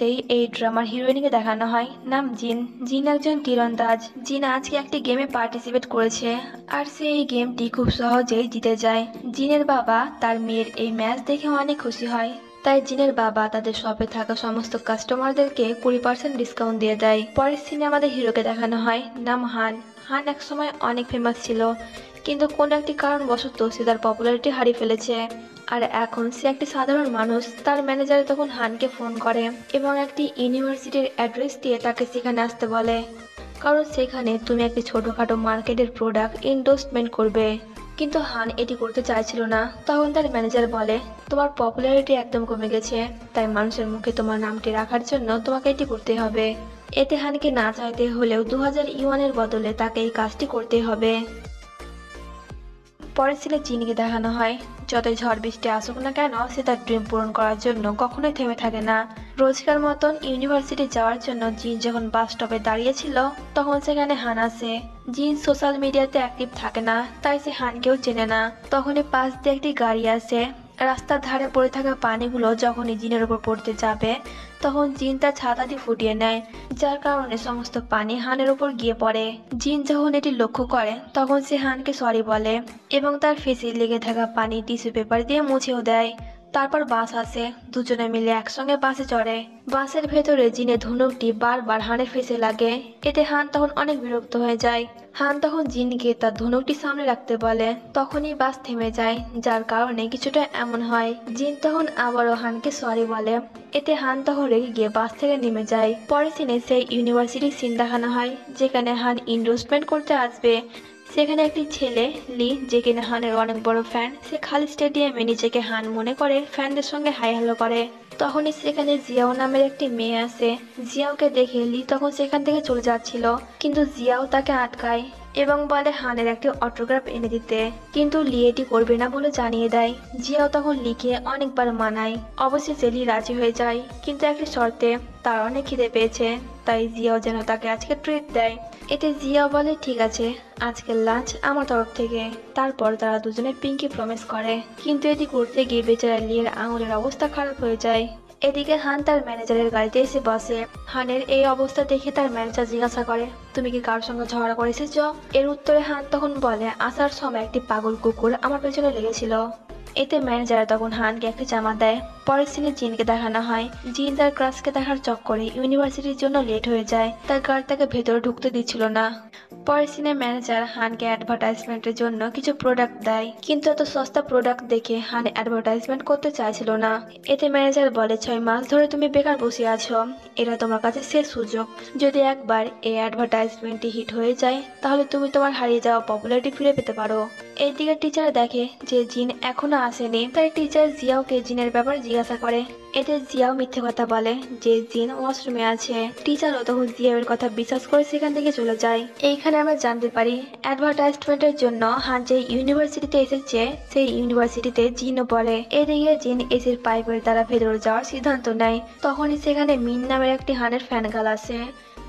শুরুতেই এই ড্রামার হিরোইনকে দেখানো হয়। নাম জিন। জিন একজন তীরন্দাজ। জিন আজকে একটি গেমে পার্টিসিপেট করেছে আর সে এই গেমটি খুব সহজেই জিতে যায়। জিনের বাবা তার মেয়ের এই ম্যাচ দেখে অনেক খুশি হয়। তাই জিনের বাবা তাদের শপে থাকা সমস্ত কাস্টমারদেরকে কুড়ি পার্সেন্ট ডিসকাউন্ট দিয়ে দেয়। পরের সিনে আমাদের হিরোকে দেখানো হয়, নাম হান। হান এক সময় অনেক ফেমাস ছিল, কিন্তু কোনো একটি কারণবশত সে তার পপুলারিটি হারিয়ে ফেলেছে। আর এখন সে একটি সাধারণ মানুষ, তার ম্যানেজার তখন হানকে ফোন করে এবং একটি ইউনিভার্সিটির অ্যাড্রেস দিয়ে তাকে সেখানে আসতে বলে। কারণ সেখানে তুমি একটি ছোটোখাটো মার্কেটের প্রোডাক্ট ইনভেস্টমেন্ট করবে। কিন্তু হান এটি করতে চাইছিল না। তখন তার ম্যানেজার বলে, তোমার পপুলারিটি একদম কমে গেছে, তাই মানুষের মুখে তোমার নামটি রাখার জন্য তোমাকে এটি করতে হবে। এতে হানকে না চাইতে হলেও দু হাজার ইউয়ানের বদলে তাকে এই কাজটি করতে হবে। পরের ছেলে চিনিকে দেখানো হয়। যতই ঝড় বৃষ্টি আসুক না কেন, সে তার ড্রিম পূরণ করার জন্য কখনোই থেমে থাকে না। রোজকার মতন ইউনিভার্সিটি যাওয়ার জন্য জিন যখন বাস স্টপে দাঁড়িয়েছিল, তখন সেখানে হান আসে জিন সোশ্যাল মিডিয়াতে অ্যাক্টিভ থাকে না, তাই সে হানকেও চেনে না। তখনই পাশ দিয়ে একটি গাড়ি আসে রাস্তার ধারে পড়ে থাকা পানিগুলো যখনই জিনের উপর পড়তে যাবে তখন জিন তার ছাতাটি ফুটিয়ে নেয়, যার কারণে সমস্ত পানি হানের উপর গিয়ে পড়ে। জিন যখন এটি লক্ষ্য করে, তখন সে হানকে সরি বলে এবং তার ফেসে লেগে থাকা পানি টিস্যু পেপার দিয়ে মুছেও দেয়। তারপর বাস আসে দুজনে মিলে একসঙ্গে বাসে চড়ে। বাসের ভেতরে জিনের ধনুকটি বারবার হানের ফেসে লাগে। এতে হান তখন অনেক বিরক্ত হয়ে যায়। হান তখন জিনকে তার ধনুকটি সামনে রাখতে বলে। তখনই বাস থেমে যায়, যার কারণে কিছুটা এমন হয়। জিন তখন আবারও হানকে সরি বলে। এতে হান তখন রেগে গিয়ে বাস থেকে নেমে যায়। পরের সিনে সেই ইউনিভার্সিটির সিন দেখানো হয়, যেখানে হান ইনভেস্টমেন্ট করতে আসবে। সেখানে একটি ছেলে, লি, যে কিনা হানের অনেক বড় ফ্যান সে খালি স্টেডিয়ামে নিজেকে হান মনে করে ফ্যানদের সঙ্গে হাই হ্যালো করে। তখনই সেখানে জিয়াও নামের একটি মেয়ে আসে। জিয়াওকে দেখে লি তখন সেখান থেকে চলে যাচ্ছিল, কিন্তু জিয়াও তাকে আটকায় এবং বলে হানের একটি অটোগ্রাফ এনে দিতে। কিন্তু লি এটি করবে না বলে জানিয়ে দেয়। জিয়াও তখন লিখে অনেকবার মানায়। অবশেষে লি রাজি হয়ে যায়, কিন্তু একটি শর্তে, তার অনেক খিদে পেয়েছে। তাই জিয়াও যেন তাকে আজকে ট্রিট দেয়। এতে জিয়া বলে, ঠিক আছে, আজকের লাঞ্চ আমার তরফ থেকে। তারপর তারা দুজনে পিঙ্কি প্রমিস করে। কিন্তু এটি করতে গিয়ে বেচারা লিয়ের আঙুলের অবস্থা খারাপ হয়ে যায়। এদিকে হান তার ম্যানেজারের গাড়িতে এসে বসে। হানের এই অবস্থা দেখে তার ম্যানেজার জিজ্ঞাসা করে, তুমি কি কারোর সঙ্গে ঝগড়া করে এসেছ? এর উত্তরে হান তখন বলে, আসার সময় একটি পাগল কুকুর আমার পেছনে লেগেছিল। এতে ম্যানেজার তখন হানকে একটি জামা দেয়। পরের সিনে জিনকে দেখানো হয়। জিন তার ক্লাসকে দেখার চক্করে ইউনিভার্সিটির জন্য লেট হয়ে যায়। তার গার্ড তাকে ভেতরে ঢুকতে দিচ্ছিল না। পরের সিনে ম্যানেজার হানকে অ্যাডভার্টাইজমেন্টের জন্য কিছু প্রোডাক্ট দেয়। কিন্তু এত সস্তা প্রোডাক্ট দেখে হান অ্যাডভার্টাইজমেন্ট করতে চাইছিল না। এতে ম্যানেজার বলে, ছয় মাস ধরে তুমি বেকার বসে আছো। এটা তোমার কাছে শেষ সুযোগ। যদি একবার এই অ্যাডভার্টাইজমেন্টটি হিট হয়ে যায়, তাহলে তুমি তোমার হারিয়ে যাওয়া পপুলারিটি ফিরে পেতে পারো। এইদিকে টিচার দেখে যে জিন এখনও আসেনি, তাই টিচার জিয়াওকে জিনের ব্যাপারে জিজ্ঞাসা করে। এতে জিয়াও মিথ্যে কথা বলে যে জিন ওয়াশরুমে আছে। টিচারও তখন জিয়াওয়ের কথা বিশ্বাস করে সেখান থেকে চলে যায়। এইখানে আমরা জানতে পারি অ্যাডভার্টাইজমেন্টের জন্য হান যে ইউনিভার্সিটিতে এসেছে, সেই ইউনিভার্সিটিতে জিনও পড়ে। এদিকে জিন এসির পাইপের দ্বারা ভেতরে যাওয়ার সিদ্ধান্ত নেয়। তখনই সেখানে মিন নামের একটি হানের ফ্যান গাল আসে।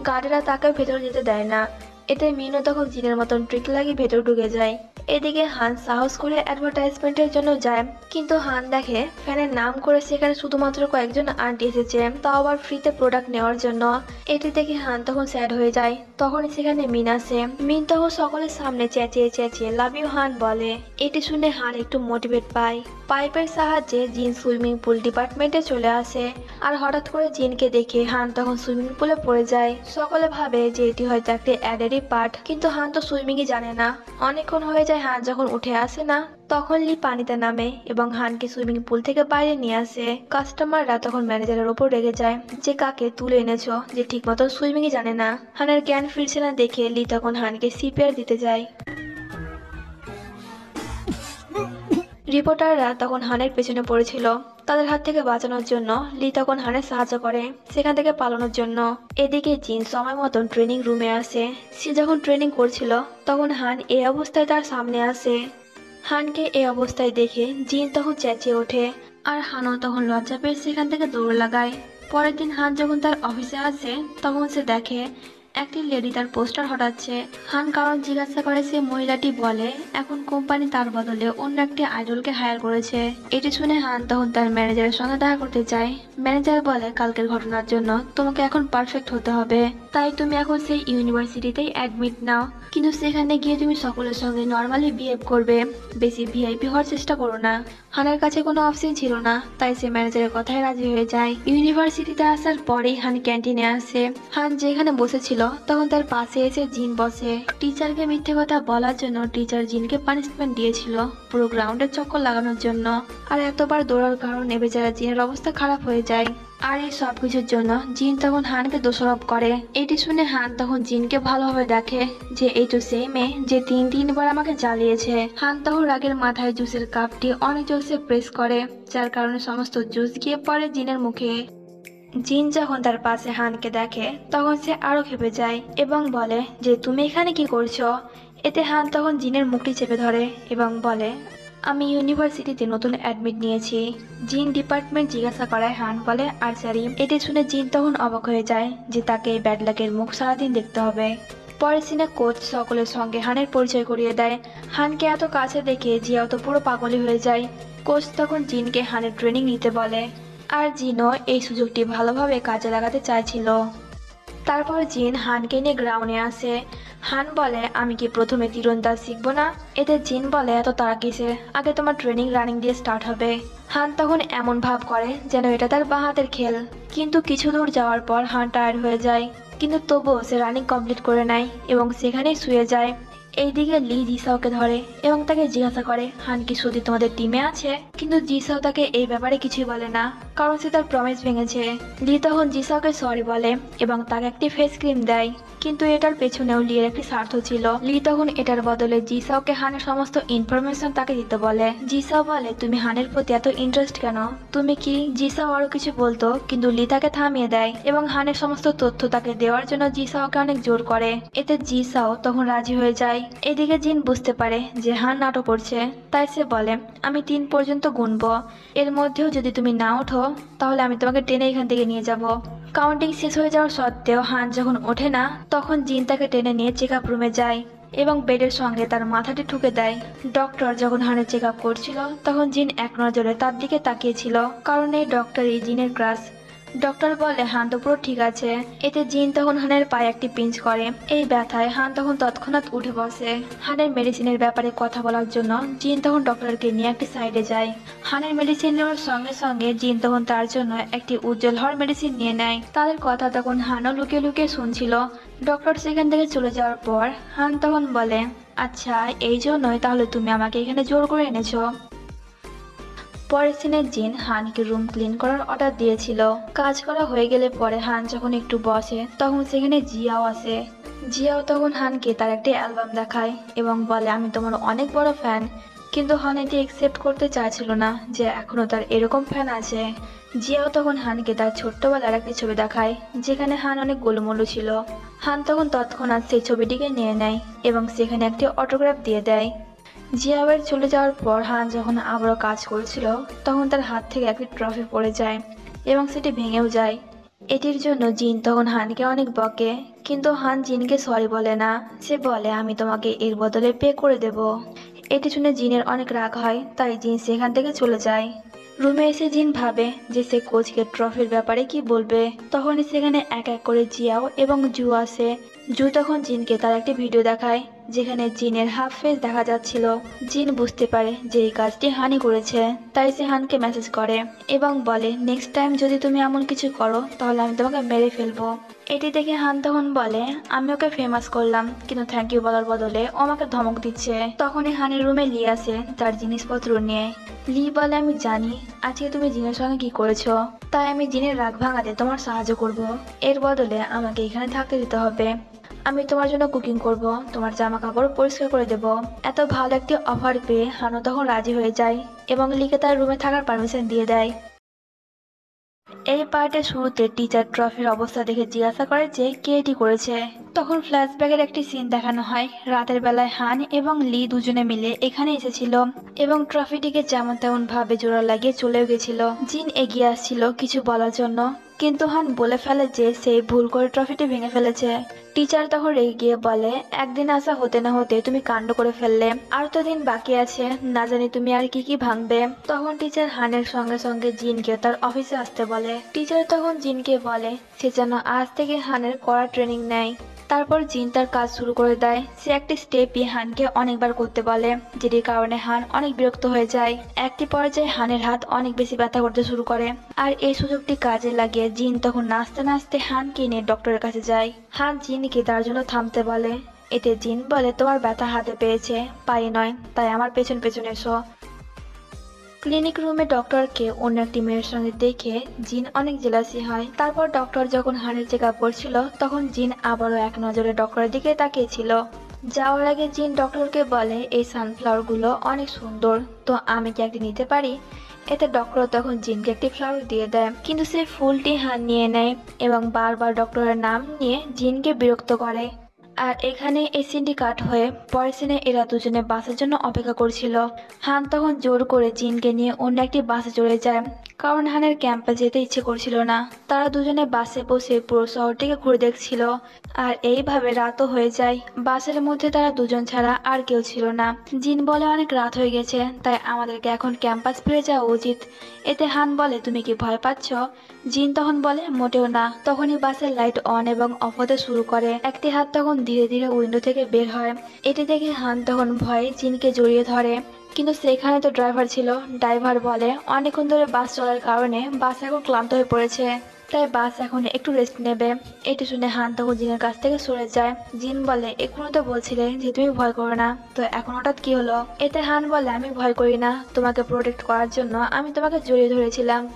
গার্ডেরা তাকে ভেতরে যেতে দেয় না। এতে মিনও তখন জিনের মতন ট্রিক লাগিয়ে ভেতরে ঢুকে যায়। এদিকে হান সাহস করে অ্যাডভার্টাইজমেন্টের জন্য যায়, কিন্তু হান দেখে ফ্যানের নাম করে সেখানে শুধুমাত্র কয়েকজন আন্টি এসেছে, তাও আবার ফ্রিতে প্রোডাক্ট নেওয়ার জন্য। এটি দেখে হান তখন স্যাড হয়ে যায়। তখন সেখানে মিন আসে। মিন তখন সকলের সামনে চেঁচিয়ে চেঁচিয়ে লাভ ইউ হান বলে। এটি শুনে হান একটু মোটিভেট পায়। পাইপের সাহায্যে জিন সুইমিং পুল ডিপার্টমেন্টে চলে আসে। আর হঠাৎ করে জিনকে দেখে হান তখন সুইমিং পুলে পড়ে যায়। সকলে ভাবে যে এটি হয়তো একটি অ্যাডেরই পার্ট কিন্তু হান তো সুইমিংই জানে না। অনেকক্ষণ হয়ে যায় হান যখন উঠে আসে না, তখন লি পানিতে নামে এবং হানকে সুইমিং পুল থেকে বাইরে নিয়ে আসে। কাস্টমাররা তখন ম্যানেজারের ওপর রেগে যায়, যে কাকে তুলে এনেছো যে ঠিকমতো সুইমিংই জানে না? হানের জ্ঞান ফিরছে না দেখে লি তখন হানকে সিপিআর দিতে যায়। রিপোর্টাররা তখন হানের পেছনে পড়েছিল। তাদের হাত থেকে বাঁচানোর জন্য লি তখন হানের সাহায্য করে, সেখান থেকে পালানোর জন্য। এদিকে জিন সময় মতন ট্রেনিং রুমে আসে। সে যখন ট্রেনিং করছিল, তখন হান এই অবস্থায় তার সামনে আসে। হানকে এই অবস্থায় দেখে জিন তখন চেঁচিয়ে ওঠে, আর হানও তখন লজ্জা পেয়ে সেখান থেকে দৌড় লাগায়। পরের দিন হান যখন তার অফিসে আসে, তখন সে দেখে একটি লেডি তার পোস্টার হটাচ্ছে। হান কারণ জিজ্ঞাসা করে সে মহিলাটি বলে, এখন কোম্পানি তার বদলে অন্য একটি আইডলকে হায়ার করেছে। এটি শুনে হান তখন তার ম্যানেজারের সঙ্গে দেখা করতে চায়। ম্যানেজার বলে, কালকের ঘটনার জন্য তোমাকে এখন পারফেক্ট হতে হবে। তাই তুমি এখন সেই ইউনিভার্সিটিতেই অ্যাডমিট নাও। কিন্তু সেখানে গিয়ে তুমি সকলের সঙ্গে নর্মালি বিহেভ করবে। বেশি ভিআইপি হওয়ার চেষ্টা করো না। হানের কাছে কোনো অপশন ছিল না, তাই সে ম্যানেজারের কথায় রাজি হয়ে যায়। ইউনিভার্সিটিতে আসার পরেই হান ক্যান্টিনে আসে। হান যেখানে বসেছিল তখন তার পাশে এসে জিন বসে। টিচারকে মিথ্যে কথা বলার জন্য টিচার জিনকে পানিশমেন্ট দিয়েছিল পুরো গ্রাউন্ডের চক্কর লাগানোর জন্য। আর এতবার দৌড়ার কারণে বেচারা জিনের অবস্থা খারাপ হয়ে যায়। আর এই সব কিছুর জন্য জিন তখন হানকে দোষারোপ করে। এটি শুনে হান তখন জিনকে ভালোভাবে দেখে যে এই তো সেই মেয়ে যে তিন তিনবার আমাকে জ্বালিয়েছে। হান তখন রাগের মাথায় জুসের কাপটি অনেক জোরসে প্রেস করে, যার কারণে সমস্ত জুস গিয়ে পড়ে জিনের মুখে। জিন যখন তার পাশে হানকে দেখে, তখন সে আরও খেপে যায় এবং বলে যে, তুমি এখানে কি করছ? এতে হান তখন জিনের মুখটি চেপে ধরে এবং বলে, আমি ইউনিভার্সিটিতে নতুন অ্যাডমিট নিয়েছি। জিন ডিপার্টমেন্ট জিজ্ঞাসা করায় হান বলে আর্চারি এটি শুনে জিন তখন অবাক হয়ে যায় যে তাকে এই ব্যাড লাকের মুখ সারাদিন দেখতে হবে। পরের সিনে কোচ সকলের সঙ্গে হানের পরিচয় করিয়ে দেয়। হানকে এত কাছে দেখে জিয়াও তো পুরো পাগলি হয়ে যায়। কোচ তখন জিনকে হানের ট্রেনিং নিতে বলে আর জিনও এই সুযোগটি ভালোভাবে কাজে লাগাতে চাইছিল। তারপর জিন হানকে নিয়ে গ্রাউন্ডে আসে। হান বলে, আমি কি প্রথমে তীরন্দাজ শিখব না? এতে জিন বলে, এত তারা কিসে আগে তোমার ট্রেনিং রানিং দিয়ে স্টার্ট হবে। হান তখন এমন ভাব করে যেন এটা তার বাঁ হাতের খেল। কিন্তু কিছু দূর যাওয়ার পর হান টায়ার্ড হয়ে যায়। কিন্তু তবুও সে রানিং কমপ্লিট করে নেয় এবং সেখানেই শুয়ে যায়। এইদিকে লি জিসাওকে ধরে এবং তাকে জিজ্ঞাসা করে, হান, কি সত্যি তোমাদের টিমে আছে? কিন্তু জিসাও তাকে এই ব্যাপারে কিছুই বলে না। কারণ সে তার প্রমিস ভেঙেছে। লি তখন জিসাওকে সরি বলে এবং তাকে একটি ফেস ক্রিম দেয়। কিন্তু এটার পেছনেও লির একটি স্বার্থ ছিল। লি তখন এটার বদলে জিসাওকে হানের সমস্ত ইনফরমেশন তাকে দিতে বলে। জিসাও বলে, তুমি হানের প্রতি এত ইন্টারেস্ট কেন? তুমি কি জিসাও আরও কিছু বলতো? কিন্তু লি তাকে থামিয়ে দেয় এবং হানের সমস্ত তথ্য তাকে দেওয়ার জন্য জিসাওকে অনেক জোর করে। এতে জিসাও তখন রাজি হয়ে যায়। এদিকে জিন বুঝতে পারে যে হান নাটক করছে। তাই সে বলে, আমি তিন পর্যন্ত গুনবো। এর মধ্যেও যদি তুমি না ওঠো তাহলে আমি তোমাকে টেনে এখান থেকে নিয়ে যাব। কাউন্টিং শেষ হয়ে যাওয়ার সত্ত্বেও হান যখন ওঠে না, তখন জিন তাকে টেনে নিয়ে চেক আপ রুমে যায় এবং বেডের সঙ্গে তার মাথাটি ঠুকে দেয়। ডক্টর যখন হানের চেক আপ করছিল, তখন জিন এক নজরে তার দিকে তাকিয়েছিল, কারণ এই ডক্টর এই জিনের ক্রাশ ডক্টর বলে হান তো পুরো ঠিক আছে। এতে জিন তখন হানের পায়ে একটি পিঞ্চ করে। এই ব্যথায় হান তখন তৎক্ষণাৎ উঠে বসে। হানের মেডিসিনের ব্যাপারে কথা বলার জন্য জিন তখন ডক্টরকে নিয়ে একটি সাইডে যায়। হানের মেডিসিন নেওয়ার সঙ্গে সঙ্গে জিন তখন তার জন্য একটি উজ্জ্বল হওয়ার মেডিসিন নিয়ে নেয়। তাদের কথা তখন হানও লুকিয়ে লুকিয়ে শুনছিল। ডক্টর সেখান থেকে চলে যাওয়ার পর হান তখন বলে আচ্ছা এই জন্যই তাহলে তুমি আমাকে এখানে জোর করে এনেছো। পরের সিনে জিন হানকে রুম ক্লিন করার অর্ডার দিয়েছিল। কাজ করা হয়ে গেলে পরে হান যখন একটু বসে, তখন সেখানে জিয়াও আসে। জিয়াও তখন হানকে তার একটি অ্যালবাম দেখায় এবং বলে, আমি তোমার অনেক বড় ফ্যান, কিন্তু হান এটি একসেপ্ট করতে চাইছিল না যে এখনও তার এরকম ফ্যান আছে। জিয়াও তখন হানকে তার ছোট্টবেলার একটি ছবি দেখায়, যেখানে হান অনেক গোলমলু ছিল। হান তখন তৎক্ষণাৎ সেই ছবিটিকে নিয়ে নেয় এবং সেখানে একটি অটোগ্রাফ দিয়ে দেয়। জিয়াওয়ের চলে যাওয়ার পর হান যখন আবারও কাজ করছিল, তখন তার হাত থেকে একটি ট্রফি পড়ে যায় এবং সেটি ভেঙেও যায়। এটির জন্য জিন তখন হানকে অনেক বকে, কিন্তু হান জিনকে সরি বলে না। সে বলে, আমি তোমাকে এর বদলে পে করে দেব। এটি শুনে জিনের অনেক রাগ হয়, তাই জিন সেখান থেকে চলে যায়। রুমে এসে জিন ভাবে যে সে কোচকে ট্রফির ব্যাপারে কি বলবে। তখনই সেখানে এক এক করে জিয়াও এবং জু আসে। জু তখন জিনকে তার একটি ভিডিও দেখায়। যেখানে জিনের হাফ ফেস দেখা যাচ্ছিল। জিন বুঝতে পারে যে এই কাজটি হানি করেছে, তাই সে হানকে মেসেজ করে এবং বলে নেক্সট টাইম যদি তুমি এমন কিছু করো, তাহলে আমি তোমাকে মেরে ফেলব। এটি দেখে হান তখন বলে, আমি ওকে ফেমাস করলাম, কিন্তু থ্যাংক ইউ বলার বদলে ও আমাকে ধমক দিচ্ছে। তখনই হানির রুমে লি আসে তার জিনিসপত্র নিয়ে। লি বলে, আমি জানি, আজকে তুমি জিনের সঙ্গে কি করেছ, তাই আমি জিনের রাগ ভাঙাতে তোমার সাহায্য করব। এর বদলে আমাকে এখানে থাকতে দিতে হবে। আমি তোমার জন্য কুকিং করব, তোমার জামা কাপড় পরিষ্কার করে দেব। এত ভালো একটি অফার পেয়ে হানু তখন রাজি হয়ে যায় এবং লিখে তার রুমে থাকার পারমিশন দিয়ে দেয়। এই পার্টের শুরুতে টিচার ট্রফির অবস্থা দেখে জিজ্ঞাসা করে যে কে এটি করেছে। তখন ফ্ল্যাশব্যাগের একটি সিন দেখানো হয়। রাতের বেলায় হান এবং লি দুজনে মিলে এখানে এসেছিল এবং ট্রফিটিকে যেমন তেমন ভাবে জোড়া লাগিয়ে চলেও গেছিল। জিন এগিয়ে আসছিল কিছু বলার জন্য। কিন্তু হান বলে ফেলে যে সে ভুল করে ট্রফিটি ভেঙে ফেলেছে। টিচার তখন রেগে গিয়ে বলে, একদিন আসা হতে না হতে তুমি কাণ্ড করে ফেললে। আর তো দিন বাকি আছে। না জানি তুমি আর কি কি ভাঙবে। তখন টিচার হানের সঙ্গে সঙ্গে জিনকে তার অফিসে আসতে বলে। টিচার তখন জিনকে বলে, সে যেন আজ থেকে হানের কড়া ট্রেনিং নেয়। তারপর জিন তার কাজ শুরু করে দেয়। সে একটি স্টেপই হানকে অনেকবার করতে বলে, যেটির কারণে হান অনেক বিরক্ত হয়ে যায়। একটি পর্যায়ে হানের হাত অনেক বেশি ব্যথা করতে শুরু করে। আর এই সুযোগটি কাজে লাগিয়ে জিন তখন নাচতে নাচতে হানকে নিয়ে ডক্টরের কাছে যায়। হান জিনকে তার জন্য থামতে বলে, এতে জিন বলে তোমার ব্যথা হাতে পেয়েছে পায়ে নয়, তাই আমার পেছন পেছন এসো। ক্লিনিক রুমে ডক্টরকে অন্য একটি মেয়ের সঙ্গে দেখে জিন অনেক জেলাসি হয়। তারপর ডক্টর যখন হাড়ের চেক আপ করছিল, তখন জিন আবারও এক নজরে ডক্টরের দিকে তাকিয়েছিল। যাওয়ার আগে জিন ডক্টরকে বলে, এই সানফ্লাওয়ারগুলো অনেক সুন্দর, তো আমি কি একটি নিতে পারি? এতে ডক্টর তখন জিনকে একটি ফ্লাওয়ার দিয়ে দেয়। কিন্তু সে ফুলটি হাত নিয়ে নেয় এবং বারবার ডক্টরের নাম নিয়ে জিনকে বিরক্ত করে। আর এখানে এই সিনটি কাট হয়ে পরের সিনে এরা দুজনে বাসের জন্য অপেক্ষা করছিল। হান তখন জোর করে জিনকে নিয়ে অন্য একটি বাসে চলে যায়, কারণ হানের ক্যাম্পে যেতে ইচ্ছে করছিল না। তারা দুজনে বাসে বসে পুরো শহরটিকে ঘুরে দেখছিল, আর এইভাবে রাতও হয়ে যায়। বাসের মধ্যে তারা দুজন ছাড়া আর কেউ ছিল না। জিন বলে, অনেক রাত হয়ে গেছে, তাই আমাদেরকে এখন ক্যাম্পাস ফিরে যাওয়া উচিত। এতে হান বলে, তুমি কি ভয় পাচ্ছ? জিন তখন বলে, মোটেও না। তখনই বাসের লাইট অন এবং অফ হতে শুরু করে। একটি হাত তখন ধীরে ধীরে উইন্ডো থেকে বের হয়। এটি দেখে হান তখন ভয়ে জিনকে জড়িয়ে ধরে। কিন্তু সেখানে তো ড্রাইভার ছিল ড্রাইভার বলে। অনেকক্ষণ ধরে বাস চলার কারণে বাস এখন ক্লান্ত হয়ে পড়েছে। তাই বাস এখন একটু রেস্ট নেবে। এটি শুনে হান তখন জিনের কাছ থেকে সরে যায়। জিন বলে এখনও তো বলছিলে যে তুমি ভয় করো না। তো এখন হঠাৎ কি হলো? এতে হান বলে, আমি ভয় করি না। তোমাকে প্রোটেক্ট করার জন্য আমি তোমাকে জড়িয়ে ধরেছিলাম।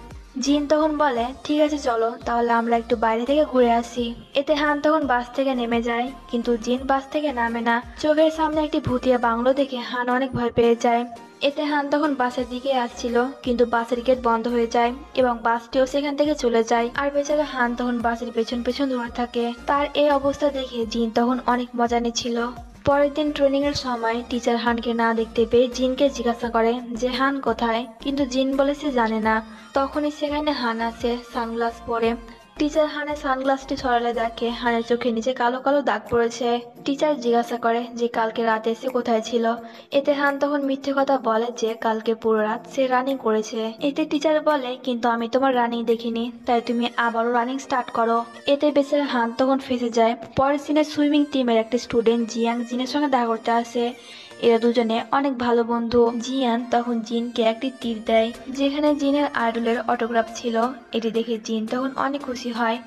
জিন তখন বলে, ঠিক আছে, চলো, তাহলে আমরা একটু বাইরে থেকে ঘুরে আসি। এতে হান তখন বাস থেকে নেমে যায়, কিন্তু জিন বাস থেকে নামে না। চোখের সামনে একটি ভুতিয়া বাংলো দেখে হান অনেক ভয় পেয়ে যায়। এতে হান তখন বাসের দিকে আসছিল, কিন্তু বাসের গেট বন্ধ হয়ে যায় এবং বাসটিও সেখান থেকে চলে যায়। আর বেচারা হান তখন বাসের পেছন পেছন দৌড়ে থাকে। তার এই অবস্থা দেখে জিন তখন অনেক মজা নিচ্ছিল। পরের দিন ট্রেনিংয়ের সময় টিচার হানকে না দেখতে পেয়ে জিনকে জিজ্ঞাসা করে যে, হান কোথায়? কিন্তু জিন বলেছে জানে না। তখনই সেখানে হান আছে সানগ্লাস পরে। টিচার হানের সানগ্লাসটি সরালে দেখে হানের চোখের নিচে কালো কালো দাগ পড়েছে। টিচার জিজ্ঞাসা করে যে কালকে রাতে সে কোথায় ছিল? এতে হান তখন মিথ্যে কথা বলে যে কালকে পুরো রাত সে রানিং করেছে। এতে টিচার বলে, কিন্তু আমি তোমার রানিং দেখিনি, তাই তুমি আবারও রানিং স্টার্ট করো। এতে বেচারা হান তখন ফেসে যায়। পরের সিনে সুইমিং টিমের একটা স্টুডেন্ট জিয়াং জিনের সঙ্গে দেখা করতে আসে। এরা দুজনে অনেক ভালো বন্ধু। জিয়ান তখন জিনকে একটি তীর দেয়, যেখানে জিনের আইডলের অটোগ্রাফ ছিল। এটি দেখে জিন তখন অনেক খুশি হয়।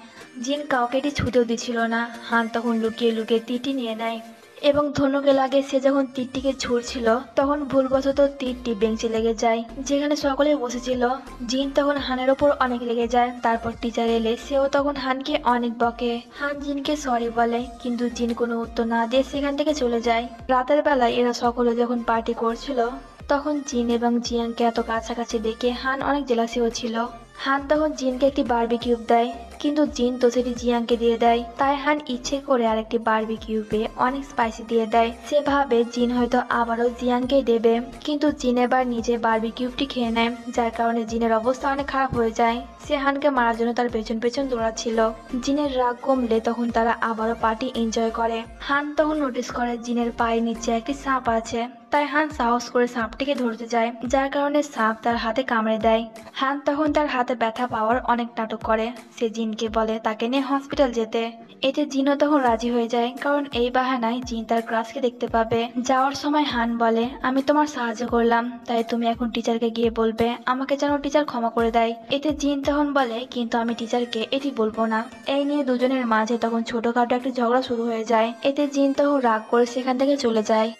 জিন কাউকে এটি ছুটেও দিছিল না। হান তখন লুকিয়ে লুকিয়ে তীরটি নিয়ে নেয়। এবং ধনুকে লাগে সে যখন তীরটিকে ছুড়ছিল, তখন ভুলবশত তীরটি বেঞ্চে লেগে যায়, যেখানে সকলে বসেছিল। জিন তখন হানের ওপর অনেক লেগে যায়, তারপর টিচার এলে সেও তখন হানকে অনেক বকে। হান জিনকে সরি বলে, কিন্তু জিন কোনো উত্তর না দিয়ে সেখান থেকে চলে যায়। রাতের বেলায় এরা সকলে যখন পার্টি করছিল, তখন জিন এবং জিয়াংকে এত কাছাকাছি দেখে হান অনেক জেলাসি হচ্ছিল হান তখন জিনকে একটি বারবি কিউব দেয় কিন্তু জিন তো সেটি জিয়াংকে দিয়ে দেয়। তাই হান ইচ্ছে করে আরেকটি বারবি কিউবে অনেক স্পাইসি দিয়ে দেয়। সে ভাবে জিন হয়তো আবারও জিয়াংকে দেবে। কিন্তু জিন এবার নিজে বারবি কিউবটি খেয়ে নেয়, যার কারণে জিনের অবস্থা অনেক খারাপ হয়ে যায়। সে হানকে মারার জন্য তার পেছন পেছন দৌড়াচ্ছিল। জিনের রাগ কমলে তখন তারা আবারও পার্টি এনজয় করে। হান তখন নোটিস করে জিনের পায়ের নিচে একটি সাপ আছে। তাই হান সাহস করে সাপটিকে ধরতে যায়, যার কারণে সাপ তার হাতে কামড়ে দেয়। হান তখন তার হাতে ব্যথা পাওয়ার অনেক নাটক করে। সে জিনকে বলে, তাকে নিয়ে হসপিটাল যেতে। এতে জিনও তখন রাজি হয়ে যায়, কারণ এই বাহানায় জিন তার ক্লাসকে দেখতে পাবে। যাওয়ার সময় হান বলে, আমি তোমার সাহায্য করলাম, তাই তুমি এখন টিচারকে গিয়ে বলবে, আমাকে যেন টিচার ক্ষমা করে দেয়। এতে জিন তখন বলে, কিন্তু আমি টিচারকে এটি বলব না। এই নিয়ে দুজনের মাঝে তখন ছোটখাটো একটা ঝগড়া শুরু হয়ে যায়। এতে জিন তখন রাগ করে সেখান থেকে চলে যায়।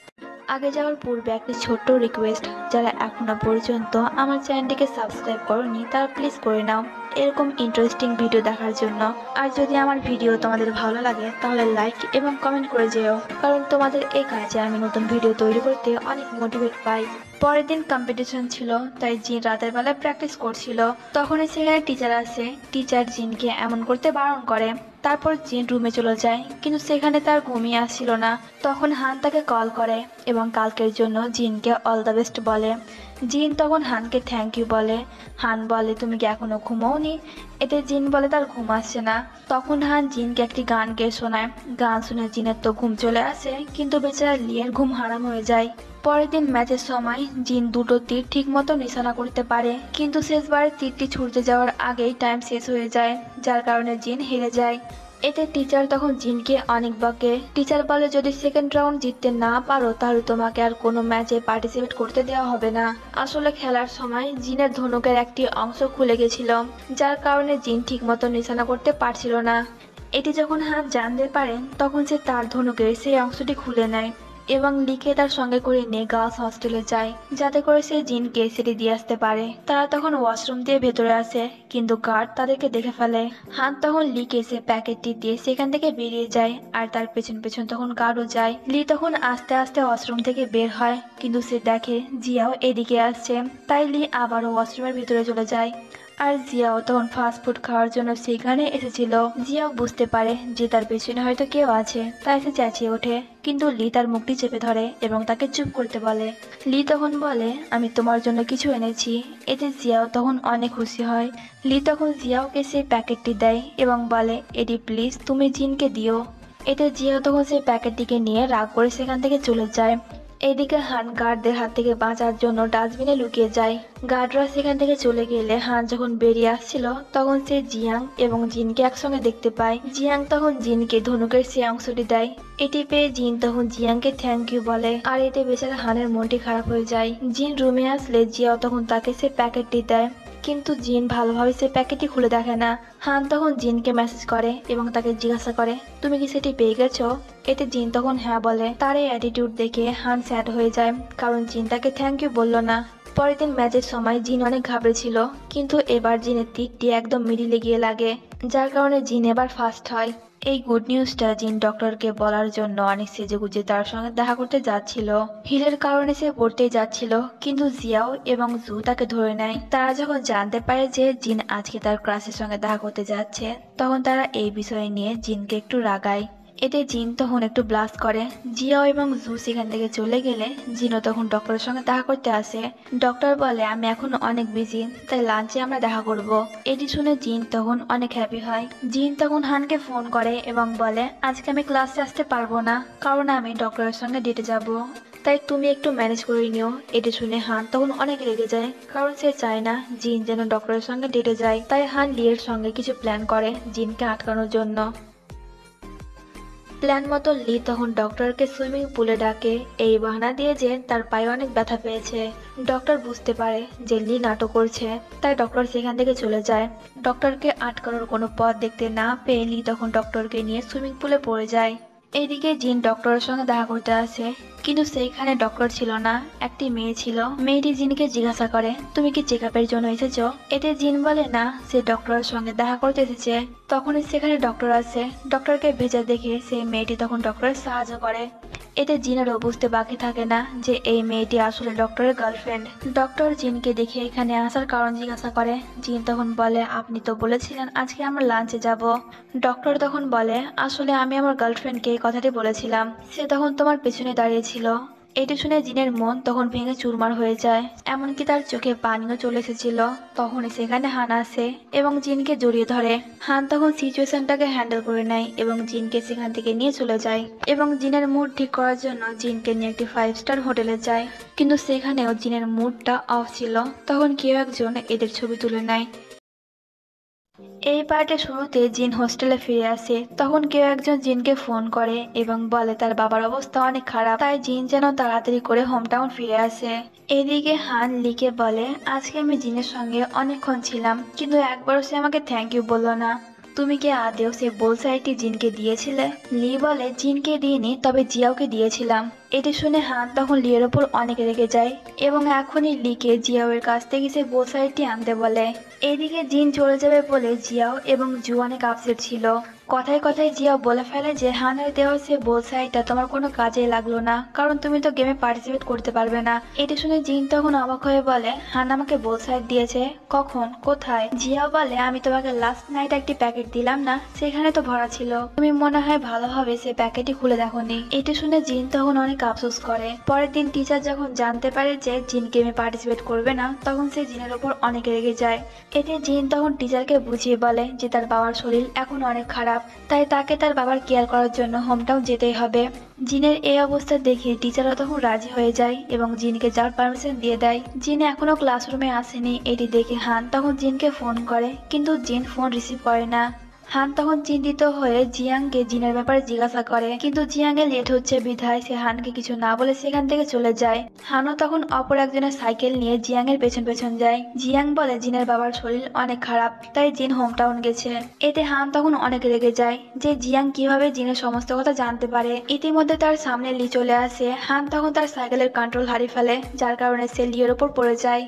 আগে যাওয়ার পূর্বে একটি ছোট্ট রিকোয়েস্ট যারা এখনও পর্যন্ত আমার চ্যানেলটিকে সাবস্ক্রাইব করনি, তারা প্লিজ করে নাও এরকম ইন্টারেস্টিং ভিডিও দেখার জন্য। আর যদি আমার ভিডিও তোমাদের ভালো লাগে, তাহলে লাইক এবং কমেন্ট করে যেও। কারণ তোমাদের এই কাজে আমি নতুন ভিডিও তৈরি করতে অনেক মোটিভেট পাই। পরের দিন কম্পিটিশন ছিল, তাই জিন রাতের বেলায় প্র্যাকটিস করছিল। তখনই সেখানে টিচার আসে। টিচার জিনকে এমন করতে বারণ করে। তারপর জিন রুমে চলে যায়, কিন্তু সেখানে তার ঘুমিয়ে আসছিল না। তখন হান তাকে কল করে এবং কালকের জন্য জিনকে অল দ্য বেস্ট বলে। জিন তখন হানকে থ্যাংক ইউ বলে। হান বলে, তুমি কি এখনও ঘুমোওনি? এতে জিন বলে, তার ঘুম আসছে না। তখন হান জিনকে একটি গান গেয়ে শোনায়। গান শুনে জিনের তো ঘুম চলে আসে, কিন্তু বেচারা লিয়ের ঘুম হারাম হয়ে যায়। পরের দিন ম্যাচের সময় জিন দুটো তীর ঠিক মতো নিশানা করতে পারে, কিন্তু শেষবারে তীরটি ছুটতে যাওয়ার আগেই টাইম শেষ হয়ে যায়, যার কারণে জিন হেরে যায়। এতে টিচার তখন জিনকে অনেক বকে টিচার বলে যদি সেকেন্ড রাউন্ড জিততে না পারো, তাহলে তোমাকে আর কোনো ম্যাচে পার্টিসিপেট করতে দেওয়া হবে না। আসলে খেলার সময় জিনের ধনুকের একটি অংশ খুলে গেছিল, যার কারণে জিন ঠিকমতো নিশানা করতে পারছিল না। এটি যখন হাত জানতে পারেন তখন সে তার ধনুকের সেই অংশটি খুলে নেয়। এবং লিখে তার সঙ্গে করে নিয়ে গার্লস হস্টেলে যায়। যাতে করে সে জিনকে সেটি দিয়ে আসতে পারে। তারা তখন ওয়াশরুম দিয়ে ভেতরে আসে, কিন্তু গার্ড তাদেরকে দেখে ফেলে। হাত তখন লিকে সে প্যাকেটটি দিয়ে সেখান থেকে বেরিয়ে যায়, আর তার পেছন পেছন তখন গার্ডও যায়। লি তখন আস্তে আস্তে ওয়াশরুম থেকে বের হয়, কিন্তু সে দেখে জিয়াও এদিকে আসছে। তাই লি আবারও ওয়াশরুমের ভিতরে চলে যায়। আর জিয়াও তখন ফাস্ট ফুড খাওয়ার জন্য সেখানে এসেছিল। জিয়াও বুঝতে পারে যে তার পেছনে হয়তো কেউ আছে। তাই সে চেঁচিয়ে ওঠে। কিন্তু লি তার মুখটি চেপে ধরে এবং তাকে চুপ করতে বলে। লি তখন বলে, আমি তোমার জন্য কিছু এনেছি। এতে জিয়াও তখন অনেক খুশি হয়। লি তখন জিয়াওকে সেই প্যাকেটটি দেয় এবং বলে এটি প্লিজ তুমি জিনকে দিও। এতে জিয়াও তখন সেই প্যাকেটটিকে নিয়ে রাগ করে সেখান থেকে চলে যায়। এদিকে হান গার্ডদের হাত থেকে বাঁচার জন্য ডাস্টবিনে লুকিয়ে যায়। গার্ডরা সেখান থেকে চলে গেলে হান যখন বেরিয়ে আসছিল, তখন সে জিয়াং এবং জিনকে একসঙ্গে দেখতে পায়। জিয়াং তখন জিনকে ধনুকের সে অংশটি দেয়। এটি পেয়ে জিন তখন জিয়াংকে থ্যাংক ইউ বলে। আর এতে বেচারা হানের মনটি খারাপ হয়ে যায়। জিন রুমে আসলে জিয়াও তখন তাকে সে প্যাকেটটি দেয়। কিন্তু জিন ভালোভাবে সে প্যাকেটটি খুলে দেখে না। হান তখন জিনকে মেসেজ করে এবং তাকে জিজ্ঞাসা করে, তুমি কি সেটি পেয়ে গেছো? এতে জিন তখন হ্যাঁ বলে। তার এই অ্যাটিটিউড দেখে হান স্যাড হয়ে যায়, কারণ জিন তাকে থ্যাংক ইউ বলল না। পরের দিন ম্যাচের সময় জিন অনেক ঘাবড়ে ছিল কিন্তু এবার জিনের তীরটি একদম মিডিলে গিয়ে লাগে, যার কারণে জিন এবার ফার্স্ট হয়। এই গুড নিউজটা জিন ডক্টরকে বলার জন্য অনেক সেজে গুজে তার সঙ্গে দেখা করতে যাচ্ছিল। হিলের কারণে সে পড়তেই যাচ্ছিল, কিন্তু জিয়াও এবং জু তাকে ধরে নেয়। তারা যখন জানতে পারে যে জিন আজকে তার ক্লাসের সঙ্গে দেখা করতে যাচ্ছে, তখন তারা এই বিষয় নিয়ে জিনকে একটু রাগায়। এতে জিন তখন একটু ব্লাস্ট করে। জিয়াও এবং জু সেখান থেকে চলে গেলে জিনও তখন ডক্টরের সঙ্গে দেখা করতে আসে। ডক্টর বলে, আমি এখন অনেক বিজি তাই লাঞ্চে আমরা দেখা করব। এটি শুনে জিন তখন অনেক হ্যাপি হয়। জিন তখন হানকে ফোন করে এবং বলে, আজকে আমি ক্লাসে আসতে পারব না, কারণ আমি ডক্টরের সঙ্গে ডেটে যাব। তাই তুমি একটু ম্যানেজ করে নিও। এটি শুনে হান তখন অনেক রেগে যায়, কারণ সে চায় না জিন যেন ডক্টরের সঙ্গে ডেটে যায়। তাই হান লিয়ের সঙ্গে কিছু প্ল্যান করে জিনকে আটকানোর জন্য। প্ল্যান মতো লি তখন ডক্টরকে সুইমিং পুলে ডাকে। এই বাহানা দিয়ে যে তার পায়ে অনেক ব্যথা পেয়েছে। ডক্টর বুঝতে পারে যে লি নাটক করছে, তাই ডক্টর সেখান থেকে চলে যায়। ডক্টরকে আটকানোর কোনো পথ দেখতে না পেয়ে লি তখন ডক্টরকে নিয়ে সুইমিং পুলে পড়ে যায়। এদিকে জিন ডক্টরের সঙ্গে দেখা করতে আসে, কিন্তু সেইখানে ডক্টর ছিল না, একটি মেয়ে ছিল। মেয়েটি জিনকে জিজ্ঞাসা করে, তুমি কি চেক জন্য এসেছ? এতে জিন বলে, না, সে ডক্টরের সঙ্গে দেখা করতে এসেছে। তখনই সেখানে ডক্টর আসে। ডক্টরকে ভেজা দেখে সেই মেয়েটি তখন ডক্টরের সাহায্য করে। এতে জিনেরও বুঝতে বাকি থাকে না যে এই মেয়েটি আসলে ডক্টরের গার্লফ্রেন্ড ডক্টর জিনকে দেখে এখানে আসার কারণ জিজ্ঞাসা করে। জিন তখন বলে, আপনি তো বলেছিলেন আজকে আমরা লাঞ্চে যাব। ডক্টর তখন বলে, আসলে আমি আমার গার্লফ্রেন্ডকে এই কথাটি বলেছিলাম। সে তখন তোমার পেছনে দাঁড়িয়েছিল এটি শুনে জিনের মন তখন ভেঙে চুরমার হয়ে যায়। এমনকি তার চোখে পানিও চলে এসেছিল। তখনই সেখানে হান আসে এবং জিনকে জড়িয়ে ধরে। হান তখন সিচুয়েশনটাকে হ্যান্ডেল করে নেয় এবং জিনকে সেখান থেকে নিয়ে চলে যায় এবং জিনের মুড ঠিক করার জন্য জিনকে নিয়ে একটি ফাইভ স্টার হোটেলে যায়। কিন্তু সেখানেও জিনের মুডটা অফ ছিল। তখন কেউ একজন এদের ছবি তুলে নেয় এই পার্টের শুরুতে জিন হোস্টেলে ফিরে আসে। তখন কেউ একজন জিনকে ফোন করে এবং বলে, তার বাবার অবস্থা অনেক খারাপ। তাই জিন যেন তাড়াতাড়ি করে হোমটাউন ফিরে আসে। এদিকে হান লিকে বলে, আজকে আমি জিনের সঙ্গে অনেকক্ষণ ছিলাম, কিন্তু একবারও সে আমাকে থ্যাংক ইউ বলল না। তুমি কি আদেও সে বোলসাইটি জিনকে দিয়েছিলে? লি বলে, জিনকে দিইনি, তবে জিয়াওকে দিয়েছিলাম। এটি শুনে হান তখন লিয়ের ওপর অনেক রেগে যায় এবং এখনই লিকে জিয়াওয়ের কাছ থেকে সে বোসাইটটি আনতে বলে। এদিকে জিন চলে যাবে বলে জিয়াও এবং জু অনেক আপসেট ছিল। কথায় কথায় জিয়াও বলে ফেলে যে হানের দেওয়া সে বোলসাইটটা তোমার কোনো কাজে লাগল না, কারণ তুমি তো গেমে পার্টিসিপেট করতে পারবে না। এটি শুনে জিন তখন অবাক হয়ে বলে হান আমাকে বোলসাইট দিয়েছে, কখন, কোথায়? জিয়াও বলে, আমি তোমাকে লাস্ট নাইট একটি প্যাকেট দিলাম না, সেখানে তো ভরা ছিল। তুমি মনে হয় ভালোভাবে সে প্যাকেটই খুলে দেখোনি। এটি শুনে জিন তখন অনেক আফসোস করে। পরের দিন টিচার যখন জানতে পারে যে জিন গেমে পার্টিসিপেট করবে না, তখন সে জিনের ওপর অনেক রেগে যায়। এতে জিন তখন টিচারকে বুঝিয়ে বলে যে তার বাবার শরীর এখন অনেক খারাপ, তাই তাকে তার বাবার কেয়ার করার জন্য হোমটাউন যেতেই হবে। জিনের এই অবস্থা দেখে টিচারও তখন রাজি হয়ে যায় এবং জিনকে যাওয়ার পারমিশন দিয়ে দেয়। জিন এখনও ক্লাসরুমে আসেনি, এটি দেখে হান তখন জিনকে ফোন করে, কিন্তু জিন ফোন রিসিভ করে না। হান তখন চিন্তিত হয়ে জিয়াংকে জিনের ব্যাপারে জিজ্ঞাসা করে, কিন্তু জিয়াংয়ে লেট হচ্ছে বিধায় সে হানকে কিছু না বলে সেখান থেকে চলে যায়। হানও তখন অপর একজনের সাইকেল নিয়ে জিয়াং এর পেছন পেছন যায়। জিয়াং বলে জিনের বাবার শরীর অনেক খারাপ, তাই জিন হোম টাউন গেছে। এতে হান তখন অনেক রেগে যায় যে জিয়াং কীভাবে জিনের সমস্ত কথা জানতে পারে। ইতিমধ্যে তার সামনে লি চলে আসে। হান তখন তার সাইকেলের কন্ট্রোল হারিয়ে ফেলে, যার কারণে সে লিয়ের ওপর পড়ে যায়।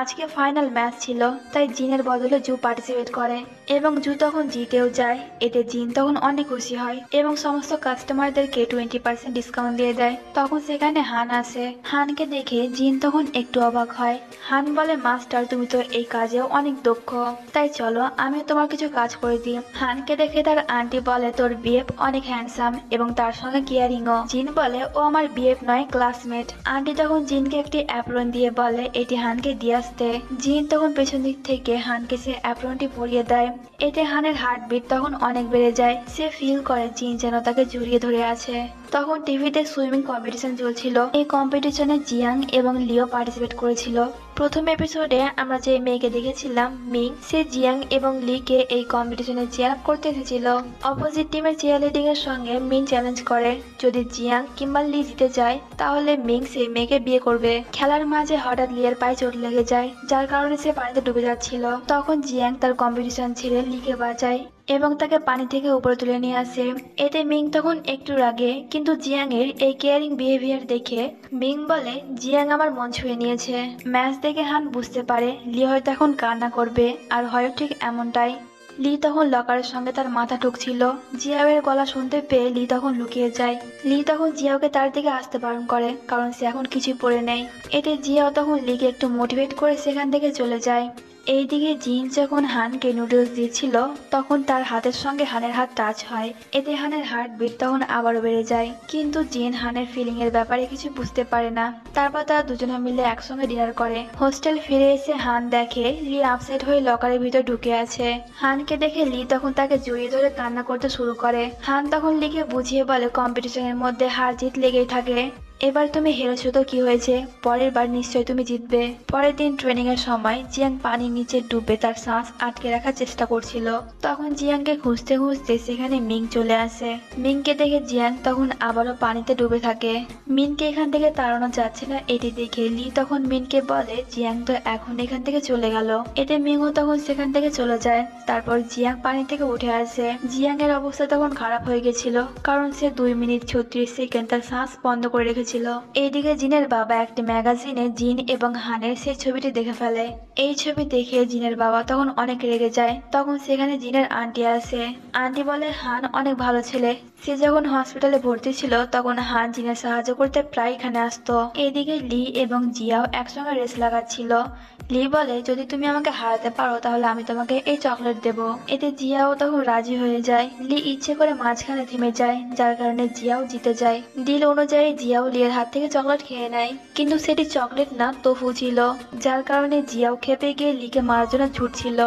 আজকে ফাইনাল ম্যাচ ছিল, তাই জিনের বদলে জু পার্টিসিপেট করে এবং জু তখন জিতেও যায়। এতে জিন তখন অনেক খুশি হয় এবং সমস্ত কাস্টমারদেরকে টোয়েন্টি পার্সেন্ট ডিসকাউন্ট দিয়ে দেয়। তখন সেখানে হান আসে। হানকে দেখে জিন তখন একটু অবাক হয়। হান বলে, মাস্টার, তুমি তো এই কাজেও অনেক দক্ষ। তাই চলো আমি তোমার কিছু কাজ করে দিই। হানকে দেখে তার আন্টি বলে, তোর বিএফ অনেক হ্যান্ডসাম এবং তার সঙ্গে কেয়ারিংও জিন বলে, ও আমার বিএফ নয় ক্লাসমেট আন্টি তখন জিনকে একটি অ্যাপ্রন দিয়ে বলে, এটি হানকে দিয়ে আসতে। জিন তখন পেছন দিক থেকে হানকে সে অ্যাপ্রনটি পরিয়ে দেয়, এতে হানের হার্টবিট তখন অনেক বেড়ে যায়। সে ফিল করে জিন যেন তাকে জড়িয়ে ধরে আছে। তখন টিভিতে সুইমিং কম্পিটিশন চলছিল। এই কম্পিটিশনে জিয়াং এবং লিও পার্টিসিপেট করেছিল। প্রথম এপিসোডে আমরা যে মেয়েকে দেখেছিলাম, মিং, সে জিয়াং এবং লিকে এই কম্পিটিশনে চেয়ার আপ করতে এসেছিল। অপোজিট টিমের চেয়ার লিডিং এর সঙ্গে মিং চ্যালেঞ্জ করে। যদি জিয়াং কিংবা লি জিতে যায়, তাহলে মিং সেই মেয়েকে বিয়ে করবে। খেলার মাঝে হঠাৎ লিয়ের পায়ে চোট লেগে যায় যার কারণে সে পানিতে ডুবে যাচ্ছিল। তখন জিয়াং তার কম্পিটিশন ছেড়ে লিখে বাঁচায় এবং তাকে পানি থেকে উপরে তুলে নিয়ে আসে। এতে মিং তখন একটু রাগে, কিন্তু জিয়াং এর এই কেয়ারিং বিহেভিয়ার দেখে মিং বলে, জিয়াং আমার মন ছুঁয়ে নিয়েছে। ম্যাচ দেখে হান বুঝতে পারে লি হয়তো এখন কান্না করবে, আর হয় ঠিক এমনটাই। লি তখন লকারের সঙ্গে তার মাথা ঠুকছিল। জিয়াওয়ের গলা শুনতে পেয়ে লি তখন লুকিয়ে যায়। লি তখন জিয়াওকে তার দিকে আসতে বারণ করে, কারণ সে এখন কিছুই পড়ে নেই। এতে জিয়াও তখন লিকে একটু মোটিভেট করে সেখান থেকে চলে যায়। এইদিকে জিন যখন হানকে নুডলস দিচ্ছিল, তখন তার হাতের সঙ্গে হানের হাত টাচ হয়। এতে হানের হার্ট বিট তখন আবারও বেড়ে যায়। কিন্তু জিন হানের ফিলিং এর ব্যাপারে কিছু বুঝতে পারে না। তারপর তারা দুজনে মিলে একসঙ্গে ডিনার করে। হোস্টেল ফিরে এসে হান দেখে লি আপসেট হয়ে লকারের ভিতর ঢুকে আছে। হানকে দেখে লি তখন তাকে জড়িয়ে ধরে কান্না করতে শুরু করে। হান তখন লিকে বুঝিয়ে বলে, কম্পিটিশনের মধ্যে হার জিত লেগেই থাকে। এবার তুমি হেরেছো তো কি হয়েছে? পরের বার নিশ্চয় তুমি জিতবে। পরের দিন ট্রেনিং এর সময়, জিয়াং পানির নিচে ডুবে তার শ্বাস আটকে রাখার চেষ্টা করছিল। তখন জিয়াংকে খুঁজতে খুঁজতে সেখানে মিং চলে আসে। মিংকে দেখে জিয়াং তখন আবারও পানিতে ডুবে থাকে। মিনকে এখান থেকে তাড়ানো যাচ্ছে না এটি দেখে। লি তখন মিনকে বলে, জিয়াং তো এখন এখান থেকে চলে গেল। এতে মিংও তখন সেখান থেকে চলে যায়। তারপর জিয়াং পানি থেকে উঠে আসে। জিয়াং এর অবস্থা তখন খারাপ হয়ে গেছিল, কারণ সে দুই মিনিট ছত্রিশ সেকেন্ড তার শ্বাস বন্ধ করে রেখেছিল। এইদিকে জিনের বাবা একটি ম্যাগাজিনে জিন এবং হানের সেই ছবিটি দেখে ফেলে। এই ছবি দেখে জিনের বাবা তখন অনেক রেগে যায়। তখন সেখানে জিনের আন্টি আসে। আন্টি বলে, হান অনেক ভালো ছেলে। সে যখন হসপিটালে ভর্তি ছিল, তখন হান জিনের সাহায্য করতে প্রায় এখানে আসতো। এদিকে লি এবং জিয়াও একসঙ্গে রেস লাগাচ্ছিল। লি বলে, যদি তুমি আমাকে হারাতে পারো, তাহলে আমি তোমাকে এই চকলেট দেব। এতে জিয়াও তখন রাজি হয়ে যায়। লি ইচ্ছে করে মাঝখানে থেমে যায়, যার কারণে জিয়াও জিতে যায়। ডিল অনুযায়ী জিয়াও লিয়ের হাত থেকে চকলেট খেয়ে নেয়, কিন্তু সেটি চকলেট না তোফু ছিল, যার কারণে জিয়াও খেপে গিয়ে লিকে মারার জন্য ছুটছিল।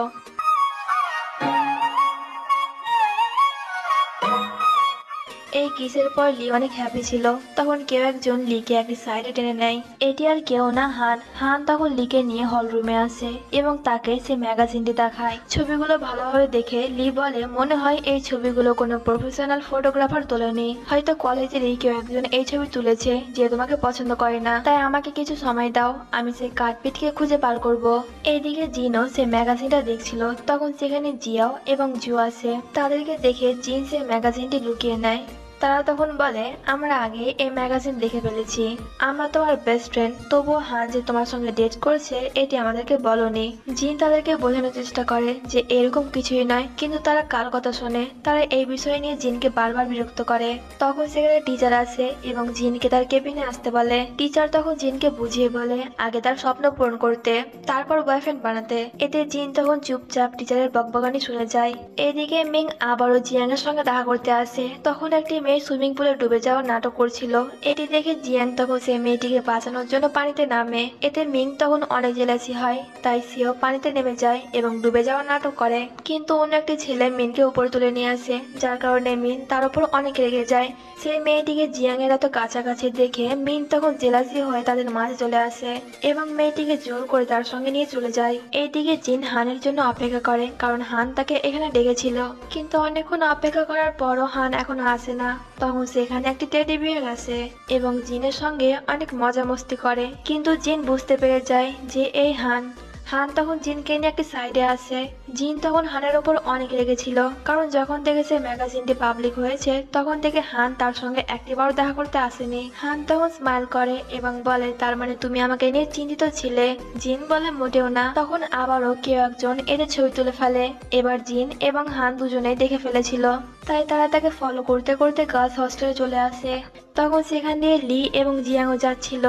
এই কিসের পর লি অনেক হ্যাপি ছিল। তখন কেউ একজন লিকে একটি সাইডে টেনে নেয়। এটি আর কেউ না, হান। হান তখন লিকে নিয়ে হল রুমে আসে এবং তাকে সে ম্যাগাজিনটি দেখায়। ছবিগুলো ভালোভাবে দেখে লি বলে, মনে হয় এই ছবিগুলো কোনো প্রফেশনাল ফটোগ্রাফার তোলেনি। হয়তো কলেজেরই কেউ একজন এই ছবি তুলেছে যে তোমাকে পছন্দ করে না। তাই আমাকে কিছু সময় দাও, আমি সেই কাঠপিটকে খুঁজে বার করব। এইদিকে জিনও সে ম্যাগাজিনটা দেখছিল। তখন সেখানে জিয়াও এবং জু আসে। তাদেরকে দেখে জিন সে ম্যাগাজিনটি লুকিয়ে নেয়। তারা তখন বলে, আমরা আগে এই ম্যাগাজিন দেখে ফেলেছি। আমরা তোমার বেস্ট ফ্রেন্ড তবুও হান যে তোমার সঙ্গে ডেট করেছে, এটি আমাদেরকে বলনি। জিন তাদেরকে বোঝানোর চেষ্টা করে যে এরকম কিছুই নয়, কিন্তু তারা কার কথা শোনে? তারা এই বিষয় নিয়ে জিনকে বারবার বিরক্ত করে। তখন সেখানে টিচার আসে এবং জিনকে তার কেবিনে আসতে বলে। টিচার তখন জিনকে বুঝিয়ে বলে আগে তার স্বপ্ন পূরণ করতে, তারপর বয়ফ্রেন্ড বানাতে। এতে জিন তখন চুপচাপ টিচারের বকবকানি শুনে যায়। এদিকে মিং আবারও জিয়াংয়ের সঙ্গে দেখা করতে আসে। তখন একটি মেয়ে সুইমিং পুলে ডুবে যাওয়ার নাটক করছিল। এটি দেখে জিয়াং তখন সে মেয়েটিকে বাঁচানোর জন্য পানিতে নামে। এতে মিং তখন অনেক জেলাসি হয়, তাই সেও পানিতে নেমে যায় এবং ডুবে যাওয়ার নাটক করে। কিন্তু অন্য একটি ছেলে মিনকে উপরে তুলে নিয়ে আসে, যার কারণে মিন তার উপর অনেক রেগে যায়। সেই মেয়েটিকে জিয়াং এর এত কাছাকাছি দেখে মিন তখন জেলাসি হয়ে তাদের মাঝে চলে আসে এবং মেয়েটিকে জোর করে তার সঙ্গে নিয়ে চলে যায়। এইদিকে জিন হানের জন্য অপেক্ষা করে, কারণ হান তাকে এখানে ডেকেছিল। কিন্তু অনেকক্ষণ অপেক্ষা করার পরও হান এখনও আসে না। তখন সেখানে একটি টেডি বিয়ার আসে এবং জিনের সঙ্গে অনেক মজা মস্তি করে। কিন্তু জিন বুঝতে পেরে যায় যে এই হান হান তখন জিনকে নিয়ে একটি সাইডে আসে জিন তখন হানের ওপর অনেক রেগেছিল, কারণ যখন থেকে সে ম্যাগাজিনটি পাবলিক হয়েছে, তখন থেকে হান তার সঙ্গে একটিবারও দেখা করতে আসেনি। হান তখন স্মাইল করে এবং বলে, তার মানে তুমি আমাকে নিয়ে চিন্তিত ছিলে? জিন বলে, মোটেও না। তখন আবারও কেউ একজন এদের ছবি তুলে ফেলে। এবার জিন এবং হান দুজনেই দেখে ফেলেছিল। তাই তারা তাকে ফলো করতে করতে গার্লস হস্টেলে চলে আসে। তখন সেখান দিয়ে লি এবং জিয়াংও যাচ্ছিল।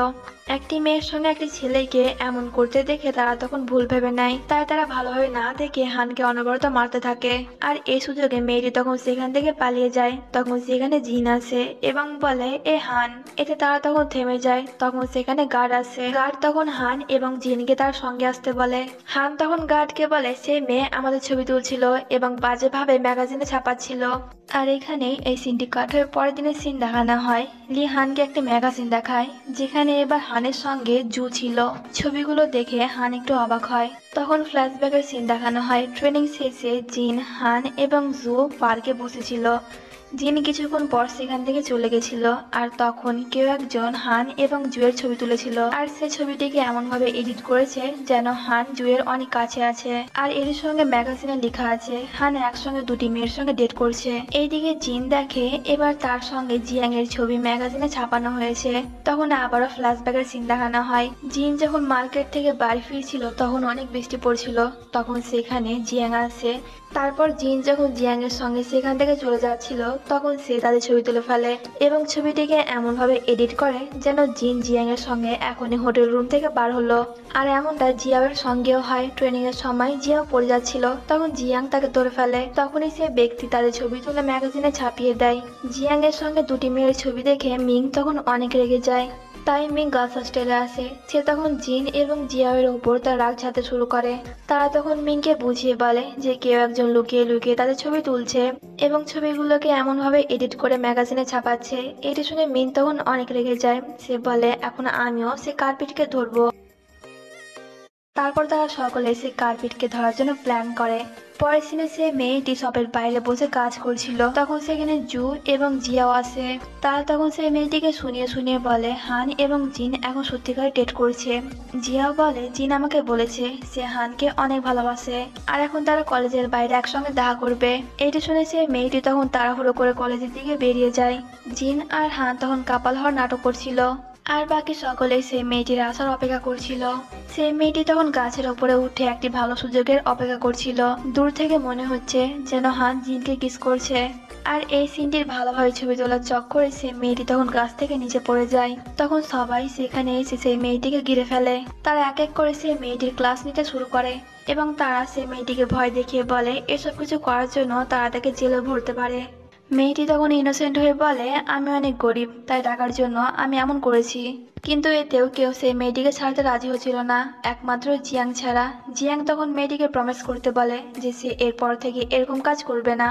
একটি মেয়ের সঙ্গে একটি ছেলেকে এমন করতে দেখে তারা তখন ভুল ভেবে নেয়। তাই তারা ভালোভাবে না দেখে হানকে অনবরত মারতে থাকে। আর এই সুযোগে মেয়েটি তখন সেখান থেকে পালিয়ে যায়। তখন সেখানে জিন আসে এবং বলে, এ হান, এতে তারা তখন থেমে যায়। তখন সেখানে গার্ড আসে। গার্ড তখন হান এবং জিনকে তার সঙ্গে আসতে বলে। হান তখন গার্ডকে বলে সে মেয়ে আমাদের ছবি তুলছিল এবং বাজেভাবে ম্যাগাজিনে ছাপাচ্ছিল। আর এখানে এই সিনটি কাট হয়ে পরের দিনের সিন দেখানো হয়। লি হানকে একটি ম্যাগাজিন দেখায়, যেখানে এবার হানের সঙ্গে জু ছিল। ছবিগুলো দেখে হান একটু অবাক হয়। তখন ফ্ল্যাশব্যাকের সিন দেখানো হয়। ট্রেনিং শেষে জিন, হান এবং জু পার্কে বসেছিল। জিন কিছুক্ষণ পর সেখান থেকে চলে গেছিল, আর তখন কেউ একজন হান এবং জুয়ের ছবি তুলেছিল। আর সে ছবিটিকে এমন ভাবে এডিট করেছে যেন হান জুয়ের অনেক কাছে আছে। আর এর সঙ্গে ম্যাগাজিনে লেখা আছে, হান একসঙ্গে দুটি মেয়ের সঙ্গে ডেট করছে। এইদিকে জিন দেখে এবার তার সঙ্গে জিয়াং এর ছবি ম্যাগাজিনে ছাপানো হয়েছে। তখন আবারও ফ্ল্যাশব্যাকের সিন দেখানো হয়। জিন যখন মার্কেট থেকে বাড়ি ফিরছিল, তখন অনেক বৃষ্টি পড়ছিল। তখন সেখানে জিয়াং আসে তারপর জিন যখন জিয়াং এর সঙ্গে সেখান থেকে চলে যাচ্ছিল, তখন সে তাদের ছবি তুলে ফেলে এবং ছবিটিকে এমনভাবে এডিট করে যেন জিন জিয়াং এর সঙ্গে এখনই হোটেল রুম থেকে বার হলো। আর এমনটা জিয়াওয়ের সঙ্গেও হয়। ট্রেনিং এর সময় জিয়াও পড়ে যাচ্ছিল। তখন জিয়াং তাকে ধরে ফেলে। তখনই সে ব্যক্তি তাদের ছবি তুলে ম্যাগাজিনে ছাপিয়ে দেয়। জিয়াং এর সঙ্গে দুটি মেয়ের ছবি দেখে মিং তখন অনেক রেগে যায়। তাই মেয়ে গার্লস হোস্টেলে আসে। সে তখন জিন এবং জিয়াওয়ের ওপর তার রাগ ছাড়তে শুরু করে। তারা তখন মিংকে বুঝিয়ে বলে যে কেউ একজন লুকিয়ে লুকিয়ে তাদের ছবি তুলছে এবং ছবিগুলোকে এমনভাবে এডিট করে ম্যাগাজিনে ছাপাচ্ছে। এটি শুনে মিন তখন অনেক রেগে যায়। সে বলে, এখন আমিও সে কার্পেটকে ধরবো। তারপর তারা সকলে সে কার্পেটকে ধরার জন্য প্ল্যান করে। পরের সিনে সে মেয়েটি শপের বাইরে বসে কাজ করছিল। তখন সেখানে জু এবং জিয়াও আসে তারা তখন সেই মেয়েটিকে শুনিয়ে শুনিয়ে বলে, হান এবং জিন এখন সত্যিকার ডেট করছে। জিয়াও বলে, জিন আমাকে বলেছে সে হানকে অনেক ভালোবাসে আর এখন তারা কলেজের বাইরে একসঙ্গে দেখা করবে। এটি শুনে সে মেয়েটি তখন তাড়াহুড়ো করে কলেজের দিকে বেরিয়ে যায়। জিন আর হান তখন কাপাল হওয়ার নাটক করছিল। আর বাকি সকলেই সেই মেয়েটির আসার অপেক্ষা করছিল। সেই মেয়েটি তখন গাছের ওপরে উঠে একটি ভালো সুযোগের অপেক্ষা করছিল। দূর থেকে মনে হচ্ছে যেন হান জিনকে কিস করছে। আর এই সিনটির ভালোভাবে ছবি তোলার চক্করে সেই মেয়েটি তখন গাছ থেকে নিচে পড়ে যায়। তখন সবাই সেখানে এসে সেই মেয়েটিকে ঘিরে ফেলে। তারা এক এক করে সেই মেয়েটির ক্লাস নিতে শুরু করে এবং তারা সেই মেয়েটিকে ভয় দেখিয়ে বলে, এসব কিছু করার জন্য তারা তাকে জেলে ভরতে পারে। মেয়েটি তখন ইনোসেন্ট হয়ে বলে আমি অনেক গরিব তাই টাকার জন্য আমি এমন করেছি। কিন্তু এতেও কেউ সেই মেয়েটিকে ছাড়তে রাজি হচ্ছিল না। একমাত্র জিয়াং ছাড়া। জিয়াং তখন মেয়েটিকে প্রমিস করতে বলে যে সে এরপর থেকে এরকম কাজ করবে না।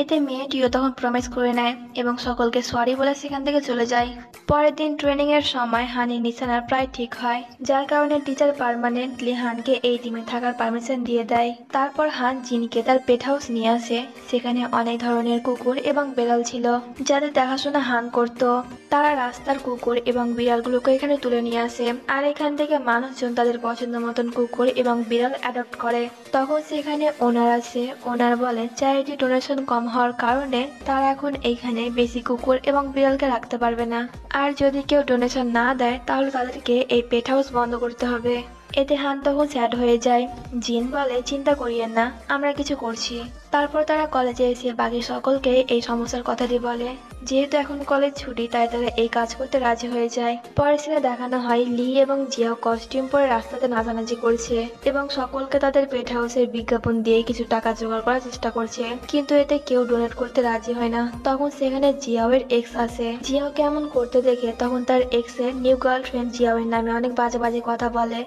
এতে মেয়েটিও তখন প্রমিস করে নেয় এবং সকলকে সরি বলে সেখান থেকে চলে যায়। পরের দিন ট্রেনিং এর সময় হানি নিশানার প্রায় ঠিক হয়, যার কারণে টিচার পার্মানেন্টলি হানকে এই টিমে থাকার পারমিশন দিয়ে দেয়। তারপর হান জিনকে তার পেট হাউস নিয়ে আসে। সেখানে অনেক ধরনের কুকুর এবং বেড়াল ছিল, যাদের দেখাশোনা হান করত। তারা রাস্তার কুকুর এবং বিড়ালগুলোকে এখানে তুলে নিয়ে আসে। আর এখান থেকে মানুষজন তাদের পছন্দ মতন কুকুর এবং বিড়াল অ্যাডপ্ট করে। তখন সেখানে ওনার আছে ওনার বলে চ্যারিটি ডোনেশন কম হওয়ার কারণে তারা এখন এইখানে বেশি কুকুর এবং বিড়ালকে রাখতে পারবে না। আর যদি কেউ ডোনেশন না দেয়, তাহলে তাদেরকে এই পেট হাউস বন্ধ করতে হবে। এতে হান তখন স্যাড হয়ে যায়। জিন বলে, চিন্তা করিয়েন না, আমরা কিছু করছি। তারপর তারা কলেজে এসে বাকি সকলকে এই সমস্যার কথাটি বলে। যেহেতু এখন কলেজ ছুটি, তাই তারা এই কাজ করতে রাজি হয়ে যায়। পরে সেটা দেখানো হয়, লি এবং জিয়াও কস্টিউম পরে রাস্তাতে নাচানাচি করছে এবং সকলকে তাদের পেট হাউসের বিজ্ঞাপন দিয়ে কিছু টাকা জোগাড় করার চেষ্টা করছে। কিন্তু এতে কেউ ডোনেট করতে রাজি হয় না। তখন সেখানে জিয়াওয়ের এক্স আসে জিয়াও কেমন করতে দেখে তখন তার এক্সের নিউ গার্লফ্রেন্ড জিয়াওয়ের নামে অনেক বাজে বাজে কথা বলে।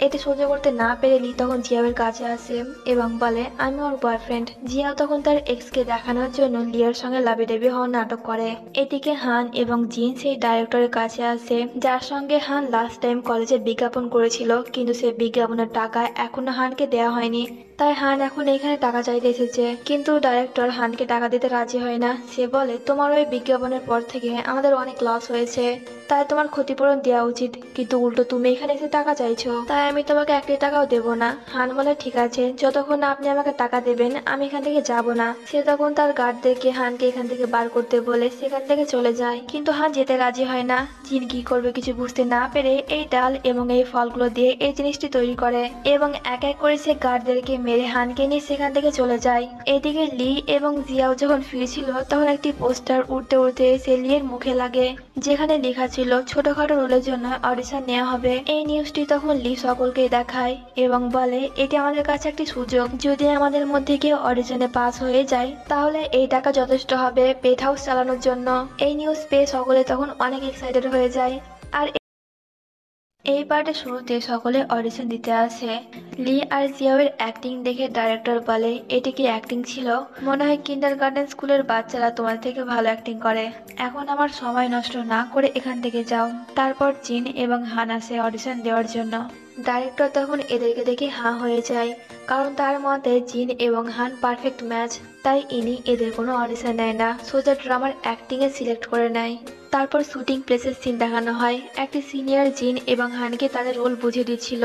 এতে সহ্য করতে না পেরে লি তখন জিয়াবের কাছে আসে এবং বলে, আমি ওর বয়ফ্রেন্ড জিয়াও তখন তার এক্সকে দেখানোর জন্য লিয়ার সঙ্গে লাভিডাবি হওয়ার নাটক করে। এদিকে হান এবং জিন সেই ডাইরেক্টরের কাছে আসে, যার সঙ্গে হান লাস্ট টাইম কলেজে বিজ্ঞাপন করেছিল, কিন্তু সে বিজ্ঞাপনের টাকা এখনও হানকে দেওয়া হয়নি। তাই হান এখন এখানে টাকা চাইতে এসেছে। কিন্তু ডাইরেক্টর হানকে টাকা দিতে রাজি হয় না। সে বলে, তোমার ওই বিজ্ঞাপনের পর থেকে আমাদের অনেক লস হয়েছে। তাই তোমার ক্ষতিপূরণ দেওয়া উচিত। কিন্তু উল্টো তুমি এখানে এসে টাকা চাইছো। তাই আমি তোমাকে একটি টাকাও দেবো না। হান বলে, ঠিক আছে। যতক্ষণ আপনি আমাকে টাকা দেবেন, আমি এখান থেকে যাব না। সে তখন তার গার্ডদেরকে হানকে এখান থেকে বার করতে বলে, সেখান থেকে চলে যায়। কিন্তু হান যেতে রাজি হয় না। জিন কি করবে কিছু বুঝতে না পেরে এই ডাল এবং এই ফলগুলো দিয়ে এই জিনিসটি তৈরি করে এবং এক এক করে সে গার্ডদেরকে মেরে হানকে নিয়ে সেখান থেকে চলে যায়। এদিকে লি এবং জিয়াও যখন ফিরছিল, তখন একটি পোস্টার উড়তে উড়তে এসে লিয়ের মুখে লাগে, যেখানে লেখা ছিল, ছোটখাটো রোলের জন্য অডিশন নেওয়া হবে। এই নিউজটি তখন লি সকলকে দেখায় এবং বলে, এটি আমাদের কাছে একটি সুযোগ। যদি আমাদের মধ্যে কেউ অডিশনে পাস হয়ে যায়, তাহলে এই টাকা যথেষ্ট হবে পেট হাউস চালানোর জন্য। এই নিউজ পেয়ে সকলে তখন অনেক এক্সাইটেড হয়ে যায়। আর এই পার্টের শুরুতে সকলে অডিশন দিতে আসে। লি আর জিয়াওয়ের অ্যাক্টিং দেখে ডাইরেক্টর বলে, এটি কি অ্যাক্টিং ছিল? মনে হয় কিন্ডার গার্ডেন স্কুলের বাচ্চারা তোমার থেকে ভালো অ্যাক্টিং করে। এখন আমার সময় নষ্ট না করে এখান থেকে যাও। তারপর জিন এবং হান আসে অডিশন দেওয়ার জন্য। ডাইরেক্টর তখন এদেরকে দেখে হাঁ হয়ে যায়, কারণ তার মতে জিন এবং হান পারফেক্ট ম্যাচ তাই ইনি এদের কোনো অডিশন নেয় না। সোজা ড্রামার অ্যাক্টিংয়ে সিলেক্ট করে নেয়। তারপর শুটিং প্লেসের সিন দেখানো হয়। একটি সিনিয়র জিন এবং হানকে তাদের রোল বুঝিয়ে দিচ্ছিল।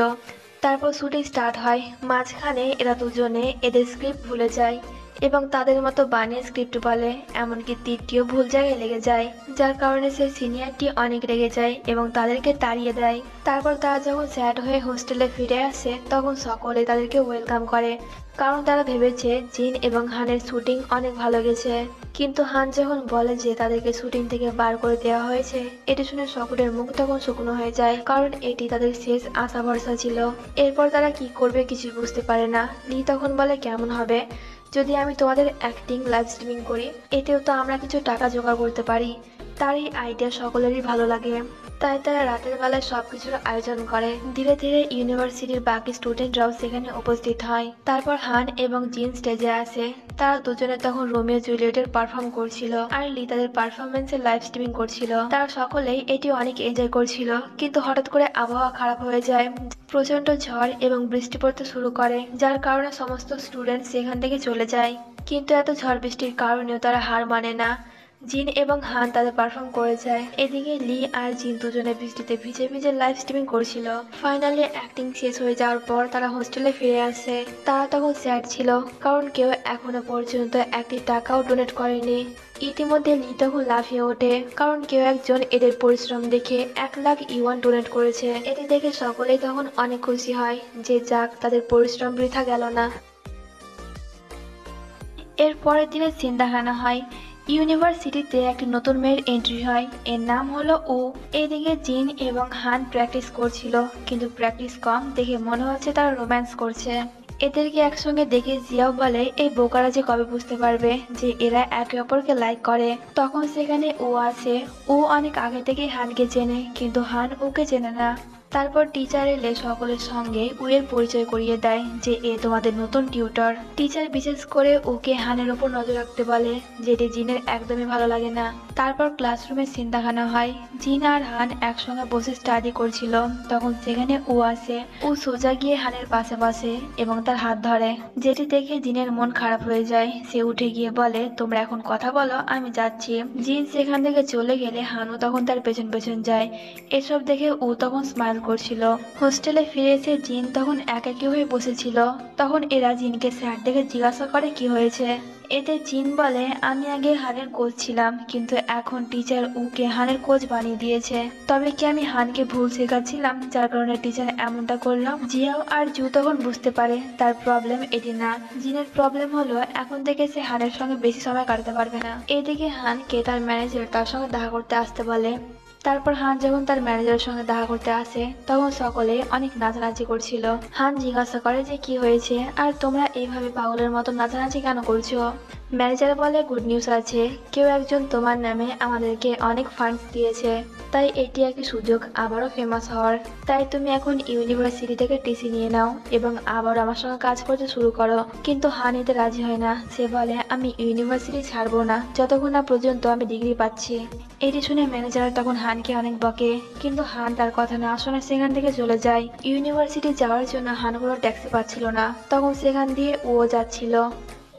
তারপর শুটিং স্টার্ট হয়। মাঝখানে এরা দুজনে এদের স্ক্রিপ্ট ভুলে যায়। এবং তাদের মতো বানিয়ে স্ক্রিপ্ট বলে, এমনকি তীরটিও ভুল জায়গায় লেগে যায়, যার কারণে সে সিনিয়রটি অনেক রেগে যায় এবং তাদেরকে তাড়িয়ে দেয়। তারপর তারা যখন স্যাড হয়ে হোস্টেলে ফিরে আসে, তখন সকলে তাদেরকে ওয়েলকাম করে, কারণ তারা ভেবেছে জিন এবং হানের শুটিং অনেক ভালো গেছে। কিন্তু হান যখন বলে যে তাদেরকে শুটিং থেকে বার করে দেওয়া হয়েছে, এটি শুনে সকলের মুখ তখন শুকনো হয়ে যায়, কারণ এটি তাদের শেষ আশা ভরসা ছিল। এরপর তারা কি করবে কিছু বুঝতে পারে না। লি তখন বলে, কেমন হবে? যদি আমি তোমাদের অ্যাক্টিং লাইভ স্ট্রিমিং করি, এতেও তো আমরা কিছু টাকা জোগাড় করতে পারি। তার এই আইডিয়া সকলেরই ভালো লাগে। তাই তারা রাতের বেলায় সবকিছুর আয়োজন করে। ধীরে ধীরে ইউনিভার্সিটির বাকি স্টুডেন্টরাও সেখানে উপস্থিত হয়। তারপর হান এবং জিন স্টেজে আসে। তারা দুজনে তখন রোমিও জুলিয়েটের পারফর্ম করছিল আর লি তাদের পারফরমেন্সের লাইভ স্ট্রিমিং করছিল। তারা সকলেই এটি অনেক এনজয় করছিল। কিন্তু হঠাৎ করে আবহাওয়া খারাপ হয়ে যায়। প্রচণ্ড ঝড় এবং বৃষ্টি পড়তে শুরু করে, যার কারণে সমস্ত স্টুডেন্ট সেখান থেকে চলে যায়। কিন্তু এত ঝড় বৃষ্টির কারণেও তারা হার মানে না। জিন এবং হান তাদের পারফর্ম করে যায়। এদিকে লি আর জিন দুজনে বৃষ্টিতে ভিজে ভিজে লাইভ স্ট্রিমিং করছিল। ফাইনালি অ্যাক্টিং শেষ হয়ে যাওয়ার পর তারা হোস্টেলে ফিরে আসে। তারা তখন স্যাড ছিল, কারণ কেউ এখনও পর্যন্ত একটি টাকাও ডোনেট করেনি। ইতিমধ্যে লি তখন লাফিয়ে ওঠে, কারণ কেউ একজন এদের পরিশ্রম দেখে এক লাখ ইউয়ান ডোনেট করেছে। এটি দেখে সকলেই তখন অনেক খুশি হয় যে যাক, তাদের পরিশ্রম বৃথা গেল না। এর পরের দিনে সিন দেখানো হয়। ইউনিভার্সিটিতে একটি নতুন মেয়ের এন্ট্রি হয়। এর নাম হলো ও। এদিকে জিন এবং হান প্র্যাকটিস করছিল, কিন্তু প্র্যাকটিস কম দেখে মনে হচ্ছে তারা রোম্যান্স করছে। এদেরকে একসঙ্গে দেখে জিয়াও বলে, এই বোকারা যে কবে বুঝতে পারবে যে এরা একে অপরকে লাইক করে? তখন সেখানে ও আছে। ও অনেক আগে থেকেই হানকে চেনে, কিন্তু হান ওকে চেনে না। তারপর টিচার এলে সকলের সঙ্গে উয়ের পরিচয় করিয়ে দেয় যে এ তোমাদের নতুন টিউটর টিচার বিশেষ করে ওকে হানের ওপর নজর রাখতে বলে যেটি জিনের একদমই ভালো লাগে না। তারপর ক্লাসরুমে সিন দেখানো হয়। জিন আর হান একসঙ্গে বসে স্টাডি করছিল। তখন সেখানে ও আসে। ও সোজা গিয়ে হানের পাশে বসে এবং তার হাত ধরে। যেটি দেখে জিনের মন খারাপ হয়ে যায়। সে উঠে গিয়ে বলে, তোমরা এখন কথা বলো, আমি যাচ্ছি। জিন সেখান থেকে চলে গেলে হানু তখন তার পেছন পেছন যায়। এসব দেখে ও তখন স্মাইল করছিল। হোস্টেলে ফিরে এসে জিন তখন একাকী হয়ে বসেছিল। তখন এরা জিনকে স্যার দেখে জিজ্ঞাসা করে, কি হয়েছে? এতে জিন বলে, আমি আগে হানের কোচ ছিলাম, কিন্তু এখন টিচার উকে হানের কোচ বানিয়ে দিয়েছে। তবে কি আমি হানকে ভুল শেখাচ্ছিলাম, যার কারণে টিচার এমনটা করলাম জিয়াও আর জু তখন বুঝতে পারে, তার প্রবলেম এটি না। জিনের প্রবলেম হলো, এখন থেকে সে হানের সঙ্গে বেশি সময় কাটাতে পারবে না। এদিকে হানকে তার ম্যানেজার তার সঙ্গে দেখা করতে আসতে বলে তারপর হান যখন তার ম্যানেজারের সঙ্গে দেখা করতে আসে, তখন সকলে অনেক নাচানাচি করছিল। হান জিজ্ঞাসা করে যে কি হয়েছে, আর তোমরা এইভাবে পাগলের মতো নাচানাচি কেন করছ? ম্যানেজার বলে গুড নিউজ আছে। কেউ একজন তোমার নামে আমাদেরকে অনেক ফান্ডস দিয়েছে। তাই এটি একটি সুযোগ। আবারও ফেমাস হওয়ার। তাই তুমি এখন ইউনিভার্সিটি থেকে টিসি নিয়ে নাও এবং আবার আমার সঙ্গে কাজ করতে শুরু করো। কিন্তু হান এতে রাজি হয় না। সে বলে, আমি ইউনিভার্সিটি ছাড়বো না। যতক্ষণ না পর্যন্ত আমি ডিগ্রি পাচ্ছি। এটি শুনে ম্যানেজার তখন হানকে অনেক বকে। কিন্তু হান তার কথা না শুনে সেখান থেকে চলে যায়। ইউনিভার্সিটি যাওয়ার জন্য হান কোনো ট্যাক্সি পাচ্ছিল না। তখন সেখান দিয়ে ও যাচ্ছিল।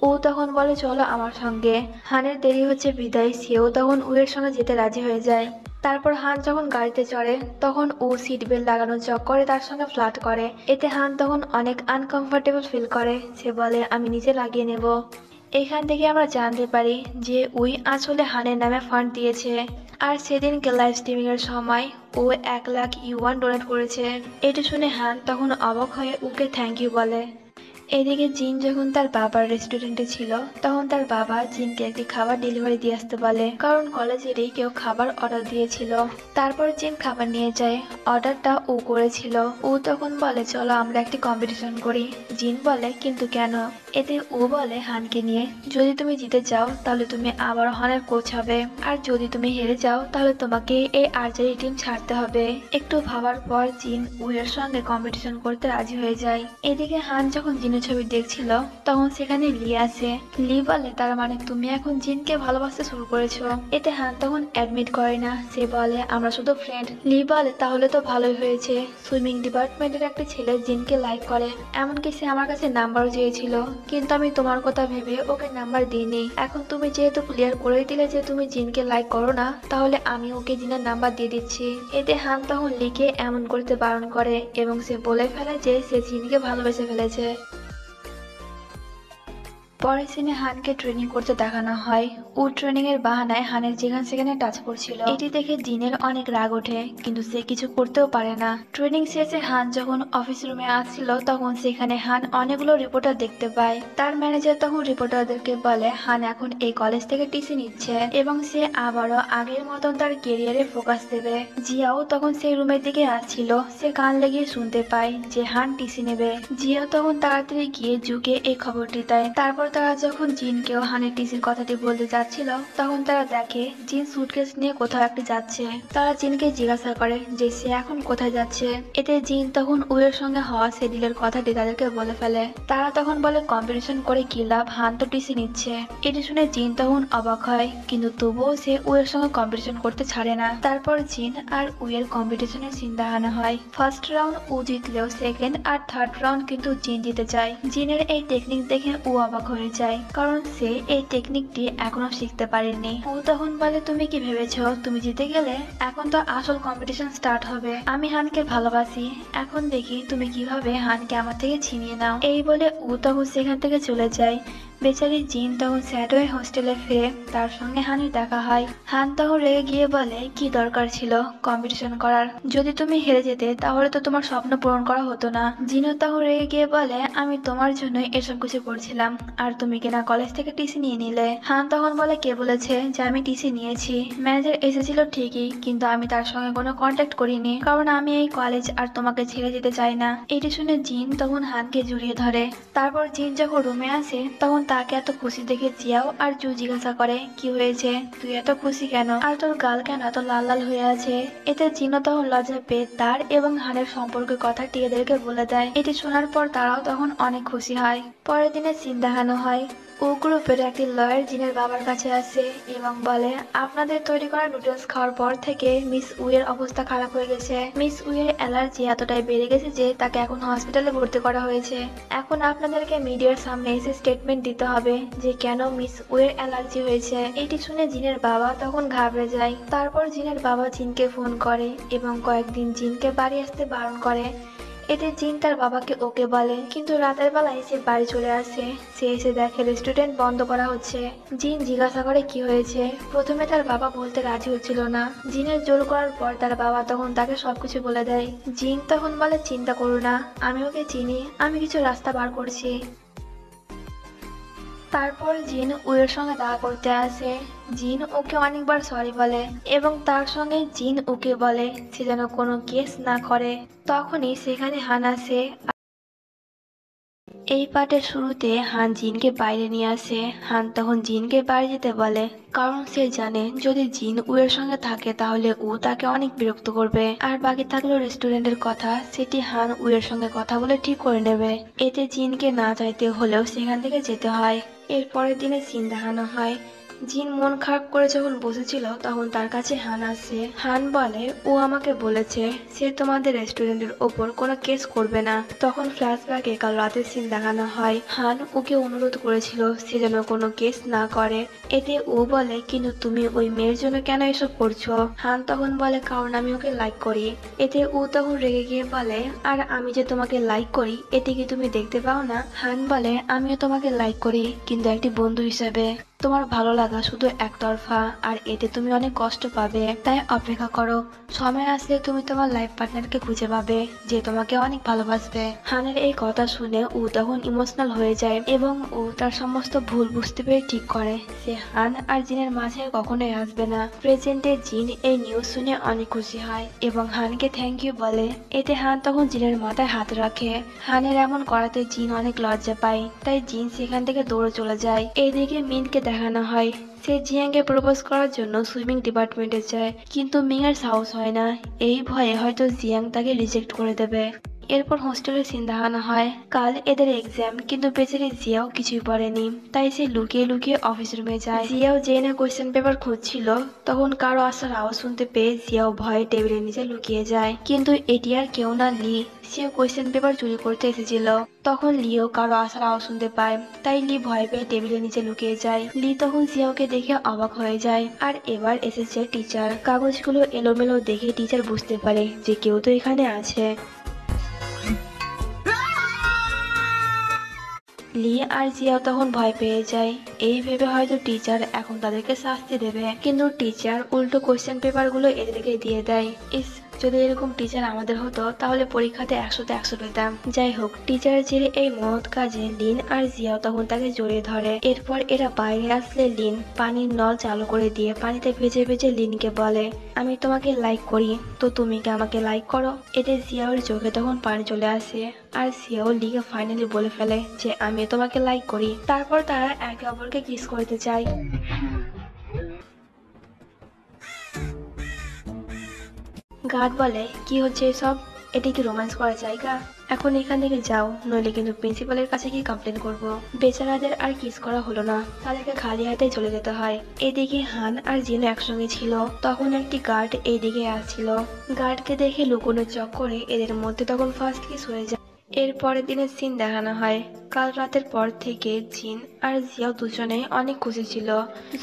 ও তখন বলে, চলো আমার সঙ্গে। হানের দেরি হচ্ছে বিদায়। সেও তখন উয়ের সঙ্গে যেতে রাজি হয়ে যায়। তারপর হান যখন গাড়িতে চড়ে, তখন ও সিট বেল্ট লাগানোর চক করে তার সঙ্গে ফ্লাট করে। এতে হান তখন অনেক আনকমফোর্টেবল ফিল করে। সে বলে, আমি নিজে লাগিয়ে নেব। এখান থেকে আমরা জানতে পারি যে উই আসলে হানের নামে ফান্ড দিয়েছে। আর সেদিনকে লাইভ স্ট্রিমিং এর সময় ও এক লাখ ইউয়ান ডোনেট করেছে। এটি শুনে হান তখন অবাক হয়ে ওকে থ্যাংক ইউ বলে। এদিকে জিন যখন তার বাবার রেস্টুরেন্টে ছিল, তখন তার বাবা জিনকে একটি খাবার ডেলিভারি দিয়ে আসতে বলে। কারণ কলেজেরই কেউ খাবার অর্ডার দিয়েছিল। তারপর জিন খাবার নিয়ে যায়। অর্ডারটা ও করেছিল। ও তখন বলে, চলো আমরা একটি কম্পিটিশন করি। জিন বলে, কিন্তু কেন? এতে ও বলে, হানকে নিয়ে, যদি তুমি জিতে যাও, তাহলে তুমি আবার হানের কোচ হবে। আর যদি তুমি হেরে যাও, তাহলে তোমাকে এই আর্চারি টিম ছাড়তে হবে। একটু ভাবার পর জিন উয়ের সঙ্গে কম্পিটিশন করতে রাজি হয়ে যায়। এদিকে হান যখন জিনের ছবি দেখছিল, তখন সেখানে লি আসে লি বলে, তার মানে তুমি এখন জিনকে ভালোবাসতে শুরু করেছ। এতে হান তখন অ্যাডমিট করে না। সে বলে, আমরা শুধু ফ্রেন্ড লি বলে, তাহলে তো ভালোই হয়েছে। সুইমিং ডিপার্টমেন্টের একটা ছেলে জিনকে লাইক করে। এমনকি সে আমার কাছে নাম্বারও চেয়েছিল। কিন্তু আমি তোমার কথা ভেবে ওকে নাম্বার দিইনি। এখন তুমি যেহেতু ক্লিয়ার করে দিলে যে তুমি জিনকে লাইক করো না, তাহলে আমি ওকে জিনের নাম্বার দিয়ে দিচ্ছি। এতে হান তখন লিখে এমন করতে বারণ করে এবং সে বলে ফেলে যে সে জিনকে ভালোবেসে ফেলেছে। পরের সিনে হানকে ট্রেনিং করতে দেখানো হয়। ও ট্রেনিং এর বাহানায় হানের যেখানে সেখানে টাচ করছিল। এটি দেখে জিনের অনেক রাগ ওঠে, কিন্তু সে কিছু করতেও পারে না। ট্রেনিং শেষে হান যখন অফিস রুমে আসছিল, তখন সেখানে হান অনেকগুলো রিপোর্টার দেখতে পায়। তার ম্যানেজার তখন রিপোর্টারদেরকে বলে, হান এখন এই কলেজ থেকে টিসি নিচ্ছে এবং সে আবারও আগের মতন তার কেরিয়ারে ফোকাস দেবে। জিয়াও তখন সেই রুমের দিকে আসছিল। সে কান লেগে শুনতে পায় যে হান টিসি নেবে। জিয়াও তখন তাড়াতাড়ি গিয়ে জুকে এই খবরটি দেয়। তারপর তারা যখন জিনকেও হানের টিসির কথাটি বলতে যাচ্ছিল, তখন তারা দেখে জিন সুটকেস নিয়ে কোথাও একটি যাচ্ছে। তারা জিনকে জিজ্ঞাসা করে যে সে এখন কোথায় যাচ্ছে। এতে জিন তখন উয়ের সঙ্গে হওয়া সেডিলের কথাটি তাদেরকে বলে ফেলে। তারা তখন বলে কম্পিটিশন করে কি লাভ? হান তো টিসি নিচ্ছে। এটি শুনে জিন তখন অবাক হয়, কিন্তু তবুও সে উয়ের সঙ্গে কম্পিটিশন করতে ছাড়ে না। তারপর জিন আর উয়ের কম্পিটিশনের চিন দেখানো হয়। ফার্স্ট রাউন্ড উ জিতলেও সেকেন্ড আর থার্ড রাউন্ড কিন্তু জিন জিতে যায়। জিনের এই টেকনিক দেখে ও অবাক হয়ে যায়, কারণ সে এই টেকনিকটি এখনও শিখতে পারেনি ও তখন বলে, তুমি কি ভেবেছো? তুমি জিতে গেলে এখন তো আসল কম্পিটিশন স্টার্ট হবে। আমি হানকে ভালোবাসি। এখন দেখি তুমি কীভাবে হানকে আমার থেকে ছিনিয়ে নাও। এই বলে ও তখন সেখান থেকে চলে যায়। বেচারি জিন তখন স্যাড হয়ে হোস্টেলে ফিরে তার সঙ্গে হানির দেখা হয়। হান তখন রেগে গিয়ে বলে, কি দরকার ছিল কম্পিটিশন করার? যদি তুমি হেরে যেতে, তাহলে তো তোমার স্বপ্ন পূরণ করা হতো না। জিনও তখন রেগে গিয়ে বলে, আমি তোমার জন্যই এসব কিছু করছিলাম, আর তুমি কিনা কলেজ থেকে টিসি নিয়ে নিলে। হান তখন বলে, কে বলেছে যে আমি টিসি নিয়েছি? ম্যানেজার এসেছিল ঠিকই, কিন্তু আমি তার সঙ্গে কোনো কন্ট্যাক্ট করিনি, কারণ আমি এই কলেজ আর তোমাকে ছেড়ে যেতে চাই না। এটি শুনে জিন তখন হানকে জড়িয়ে ধরে। তারপর জিন যখন রুমে আসে, তখন তাকে এত খুশি দেখে জিয়াও আর জু জিজ্ঞাসা করে, কি হয়েছে? তুই এত খুশি কেন? আর তোর গাল কেন এত লাল লাল হয়ে আছে? এতে জিনও তখন লজ্জা পেয়ে তার এবং হানের সম্পর্কের কথা টিয়েদেরকে বলে দেয়। এটি শোনার পর তারাও তখন অনেক খুশি হয়। পরের দিনে সিন দেখানো হয়। ও গ্রুপের একটি লয়ার জিনের বাবার কাছে আসে এবং বলে, আপনাদের তৈরি করা নুডলস খাওয়ার পর থেকে মিস উইয়ের অবস্থা খারাপ হয়ে গেছে। মিস উইয়ের অ্যালার্জি এতটাই বেড়ে গেছে যে তাকে এখন হসপিটালে ভর্তি করা হয়েছে। এখন আপনাদেরকে মিডিয়ার সামনে এসে স্টেটমেন্ট দিতে হবে যে কেন মিস উইয়ের অ্যালার্জি হয়েছে। এটি শুনে জিনের বাবা তখন ঘাবড়ে যায়। তারপর জিনের বাবা জিনকে ফোন করে এবং কয়েকদিন জিনকে বাড়ি আসতে বারণ করে। এতে জিন তার বাবাকে ওকে বলে কিন্তু রাতের বেলায় সে বাড়ি চলে আসে। সে এসে দেখে রেস্টুরেন্ট বন্ধ করা হচ্ছে। জিন জিজ্ঞাসা করে, কি হয়েছে? প্রথমে তার বাবা বলতে রাজি হচ্ছিল না। জিনের জোর করার পর তার বাবা তখন তাকে সবকিছু বলে দেয়। জিন তখন বলে, চিন্তা করো না, আমি ওকে চিনি, আমি কিছু রাস্তা বার করছি। তারপর জিন উয়ের সঙ্গে দেখা করতে আসে। জিন ওকে অনেকবার সরি বলে এবং তার সঙ্গে জিন ওকে বলে সে যেন কোনো কেস না করে। তখনই সেখানে হান আসে। এই পার্টের শুরুতে হান জিনকে বাইরে নিয়ে আসে। হান তখন জিনকে বাইরে যেতে বলে, কারণ সে জানে যদি জিন উয়ের সঙ্গে থাকে তাহলে উ তাকে অনেক বিরক্ত করবে। আর বাকি থাকল রেস্টুরেন্টের কথা, সেটি হান উয়ের সঙ্গে কথা বলে ঠিক করে নেবে। এতে জিনকে না চাইতে হলেও সেখান থেকে যেতে হয়। এর পরের দিনে সিন দেখানো হয়। জিন মন খারাপ করে যখন বসেছিল, তখন তার কাছে হান আসে হান বলে, ও আমাকে বলেছে, সে তোমাদের রেস্টুরেন্টের ওপর কোনো কেস করবে না। তখন ফ্ল্যাশব্যাকে কাল রাতের সিন দেখানো হয়। হান ওকে অনুরোধ করেছিল, সে যেন কোনো কেস না করে। এতে ও বলে, কিন্তু তুমি ওই মেয়ের জন্য কেন এসব করছ? হান তখন বলে, কারণ আমি ওকে লাইক করি। এতে ও তখন রেগে গিয়ে বলে, আর আমি যে তোমাকে লাইক করি, এতে কি তুমি দেখতে পাও না? হান বলে, আমিও তোমাকে লাইক করি, কিন্তু একটি বন্ধু হিসেবে। তোমার ভালো লাগা শুধু একতরফা, আর এতে তুমি অনেক কষ্ট পাবে। তাই অপেক্ষা করো, সময় আসলে তুমি তোমার লাইফ পার্টনারকে খুঁজে পাবে, যে তোমাকে অনেক ভালোবাসবে। হানের এই কথা শুনে ও তখন ইমোশনাল হয়ে যায় এবং ও তার সমস্ত ভুল বুঝতে পেরে ঠিক করে। সে হান আর জিনের মাঝে কখনোই আসবে না। প্রেজেন্টে জিন এই নিউজ শুনে অনেক খুশি হয় এবং হানকে থ্যাংক ইউ বলে। এতে হান তখন জিনের মাথায় হাত রাখে। হানের এমন করাতে জিন অনেক লজ্জা পায়, তাই জিন সেখান থেকে দৌড়ে চলে যায়। এইদিকে মিনকে দেখানো হয়। সে জিয়াংকে প্রপোজ করার জন্য সুইমিং ডিপার্টমেন্টে যায়। কিন্তু মিংয়ের সাহস হয় না। এই ভয়ে হয়তো জিয়াং তাকে রিজেক্ট করে দেবে। এরপর হোস্টেলে সিন দেখানো হয়। কাল এদের এক্সাম কিন্তু বেচারি জিয়াও কিছুই পড়েনি তাই সে লুকিয়ে লুকিয়ে অফিস রুমে যায়। জিয়াও যে না কোয়েশ্চেন পেপার খুঁজছিল, তখন কারও আসার আওয়াজ শুনতে পেয়ে জিয়াও ভয়ে টেবিলের নিচে লুকিয়ে যায়। কিন্তু এটি আর কেউ না লি। সেও কোয়েশ্চেন পেপার চুরি করতে এসেছিল। তখন লিও কারও আসার আওয়াজ শুনতে পায়। তাই লি ভয় পেয়ে টেবিলের নিচে লুকিয়ে যায়। লি তখন জিয়াওকে দেখে অবাক হয়ে যায়। আর এবার এসেছে টিচার কাগজগুলো এলোমেলো দেখে টিচার বুঝতে পারে যে কেউ তো এখানে আছে। লি আর জিয়াও তখন ভয় পেয়ে যায়। এই ভেবে হয়তো টিচার এখন তাদেরকে শাস্তি দেবে। কিন্তু টিচার উল্টো কোশ্চেন পেপারগুলো এদেরকে দিয়ে দেয়। ইস যদি এরকম টিচার আমাদের হতো, তাহলে পরীক্ষাতে একশোতে একশো পেতাম। যাই হোক টিচার জেরে এই মহৎ কাজে লিন আর জিয়াও তখন তাকে জড়িয়ে ধরে। এরপর এরা বাইরে আসলে লিন পানির নল চালু করে দিয়ে পানিতে ভেজে ভেজে লিনকে বলে, আমি তোমাকে লাইক করি, তো তুমি কি আমাকে লাইক করো? এতে জিয়াওর চোখে তখন পানি চলে আসে। আর জিয়াও লিকে ফাইনালি বলে ফেলে যে আমি তোমাকে লাইক করি। তারপর তারা একে অপরকে কিস করতে চায়। গার্ড বলে, কি হচ্ছে এসব? এটা কি রোম্যান্স করার জায়গা? এখন এখান থেকে যাও, নইলে কিন্তু প্রিন্সিপালের কাছে গিয়ে কমপ্লেন করব। বেচারাদের আর কিস করা হলো না। তাদেরকে খালি হাতে চলে যেতে হয়। এদিকে হান আর জিনো একসঙ্গে ছিল। তখন একটি গার্ড এইদিকে আসছিল। গার্ডকে দেখে লুকোনোর চক্করে এদের মধ্যে তখন ফার্স্ট কিস হয়ে যায়। এর পরের দিনের সিন দেখানো হয়। কাল রাতের পর থেকে জিন আর জিয়াও দুজনে অনেক খুশি ছিল।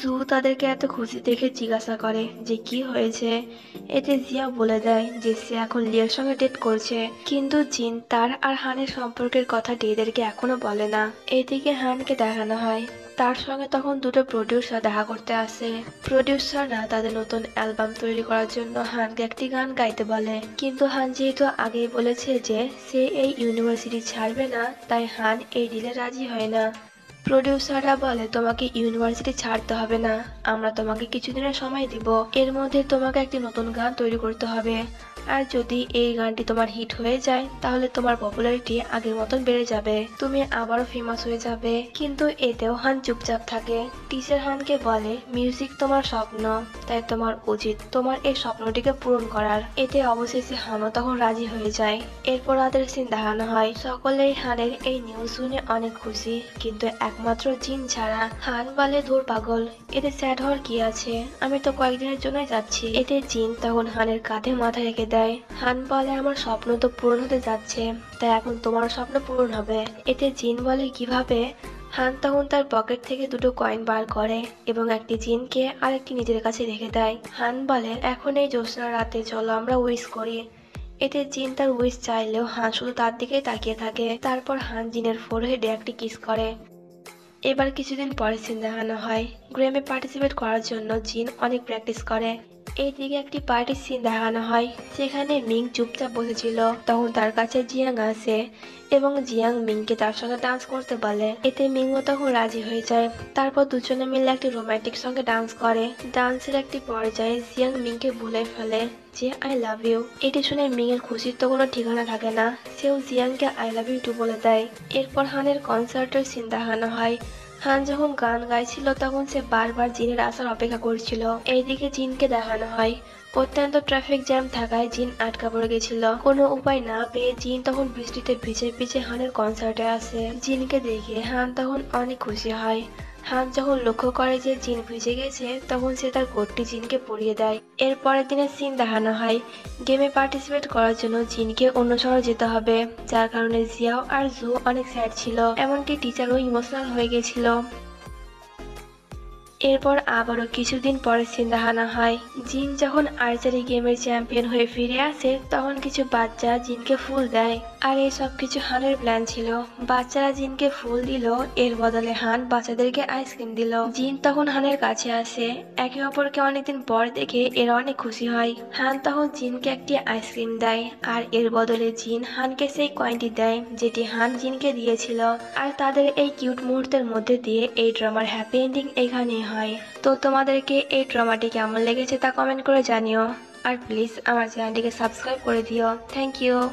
জু তাদেরকে এত খুশি দেখে জিজ্ঞাসা করে যে কি হয়েছে? এতে জিয়া বলে দেয় যে সে এখন লিয়ার সঙ্গে ডেট করছে। কিন্তু জিন তার আর হানের সম্পর্কের কথা ডেদেরকে এখনও বলে না। এদিকে হানকে দেখানো হয়। তার সঙ্গে তখন দুটো প্রডিউসার দেখা করতে আসে। প্রডিউসাররা তাদের নতুন অ্যালবাম তৈরি করার জন্য হানকে একটি গান গাইতে বলে। কিন্তু হান যেহেতু আগেই বলেছে যে, সে এই ইউনিভার্সিটি ছাড়বে না, তাই হান এই ডিলে রাজি হয় না। প্রডিউসাররা বলে, তোমাকে ইউনিভার্সিটি ছাড়তে হবে না। আমরা তোমাকে কিছুদিনের সময় দিব। এর মধ্যে তোমাকে একটি নতুন গান তৈরি করতে হবে। আর যদি এই গানটি তোমার হিট হয়ে যায়, তাহলে তোমার পপুলারিটি আগের মতন বেড়ে যাবে। তুমি আবারও ফেমাস হয়ে যাবে। কিন্তু এতেও হান চুপচাপ থাকে। টিচার হানকে বলে, মিউজিক তোমার স্বপ্ন। তাই তোমার উচিত তোমার এই স্বপ্নটিকে পূরণ করার। এতে অবশেষে হানও তখন রাজি হয়ে যায়। এরপর রাতের সিন দেখানো হয়। সকলেই হানের এই নিউজ শুনে অনেক খুশি। কিন্তু একমাত্র জিন ছাড়া। হান বলে, ধুর পাগল এতে স্যাড হওয়ার কি আছে? আমি তো কয়েকদিনের জন্যই যাচ্ছি। এতে জিন তখন হানের কাঁধে মাথা রেখে দেয়। হান বলে, আমার স্বপ্ন তো পূরণ হতে যাচ্ছে, তাই এখন তোমার স্বপ্ন পূরণ হবে। এতে জিন বলে, কীভাবে? হান তখন তার পকেট থেকে দুটো কয়েন বার করে এবং একটি জিনকে আরেকটি নিজের কাছে রেখে দেয়। হান বলে, এখন এই জ্যোৎস্না রাতে চলো, আমরা উইশ করি। এতে জিন তার উইশ চাইলেও হান শুধু তার দিকেই তাকিয়ে থাকে। তারপর হান জিনের ফোর ফোরহেডে একটি কিস করে। এবার কিছুদিন পরে সিন দেখানো হয়। গ্রেমে পার্টিসিপেট করার জন্য জিন অনেক প্র্যাকটিস করে। এইদিকে একটি পার্টির সিন দেখানো হয় সেখানে মিং চুপচাপ বসেছিল। তখন তার কাছে জিয়াং আসে এবং জিয়াং মিংকে তার সঙ্গে ডান্স করতে বলে। এতে মিংও তখন রাজি হয়ে যায়। তারপর দুজনে মিলে একটি রোমান্টিক সঙ্গে ডান্স করে। ডান্সের একটি পর্যায়ে জিয়াং মিংকে ভুলে ফেলে যে আই লাভ ইউ এটি শুনে মিংয়ের খুশির তো কোনো ঠিকানা থাকে না। সেও জিয়াংকে আই লাভ ইউ টু বলে দেয়। এরপর হানের কনসার্টের সিন দেখানো হয়। হান যখন গান গাইছিল, তখন সে বারবার জিনের আসার অপেক্ষা করছিল। এইদিকে জিনকে দেখানো হয়। অত্যন্ত ট্রাফিক জ্যাম থাকায় জিন আটকা পড়ে গেছিল। কোনো উপায় না পেয়ে জিন তখন বৃষ্টিতে ভিজে ভিজে হানের কনসার্টে আসে। জিনকে দেখে হান তখন অনেক খুশি হয়। হান যখন লক্ষ্য করে যে জিন ভিজে গেছে, তখন সে তার কোটটি জিনকে পরিয়ে দেয়। এর পরের দিনের সিন দেখানো হয়। গেমে পার্টিসিপেট করার জন্য জিনকে অন্য শহরে যেতে হবে, যার কারণে জিয়াও আর জু অনেক স্যাড ছিল। এমনকি টিচারও ইমোশনাল হয়ে গেছিল। এরপর আবারও কিছুদিন পরে দেখানো হয়। জিন যখন আর্চারি গেমের চ্যাম্পিয়ন হয়ে ফিরে আসে, তখন কিছু বাচ্চা জিনকে ফুল দেয়। আর এই সব কিছু হানের প্ল্যান ছিল। বাচ্চারা জিনকে ফুল দিল, এর বদলে হান বাচ্চাদেরকে আইসক্রিম দিল। জিন তখন হানের কাছে আসে। একে অপরকে অনেকদিন পর দেখে এরা অনেক খুশি হয়। হান তখন জিনকে একটি আইসক্রিম দেয়, আর এর বদলে জিন হানকে সেই কয়েনটি দেয়, যেটি হান জিনকে দিয়েছিল। আর তাদের এই কিউট মুহূর্তের মধ্যে দিয়ে এই ড্রামার হ্যাপি এন্ডিং এখানেই হয়। তো তোমাদেরকে এই ড্রামাটি কেমন লেগেছে তা কমেন্ট করে জানিও। আর প্লিজ আমার চ্যানেলটিকে সাবস্ক্রাইব করে দিও। Thank you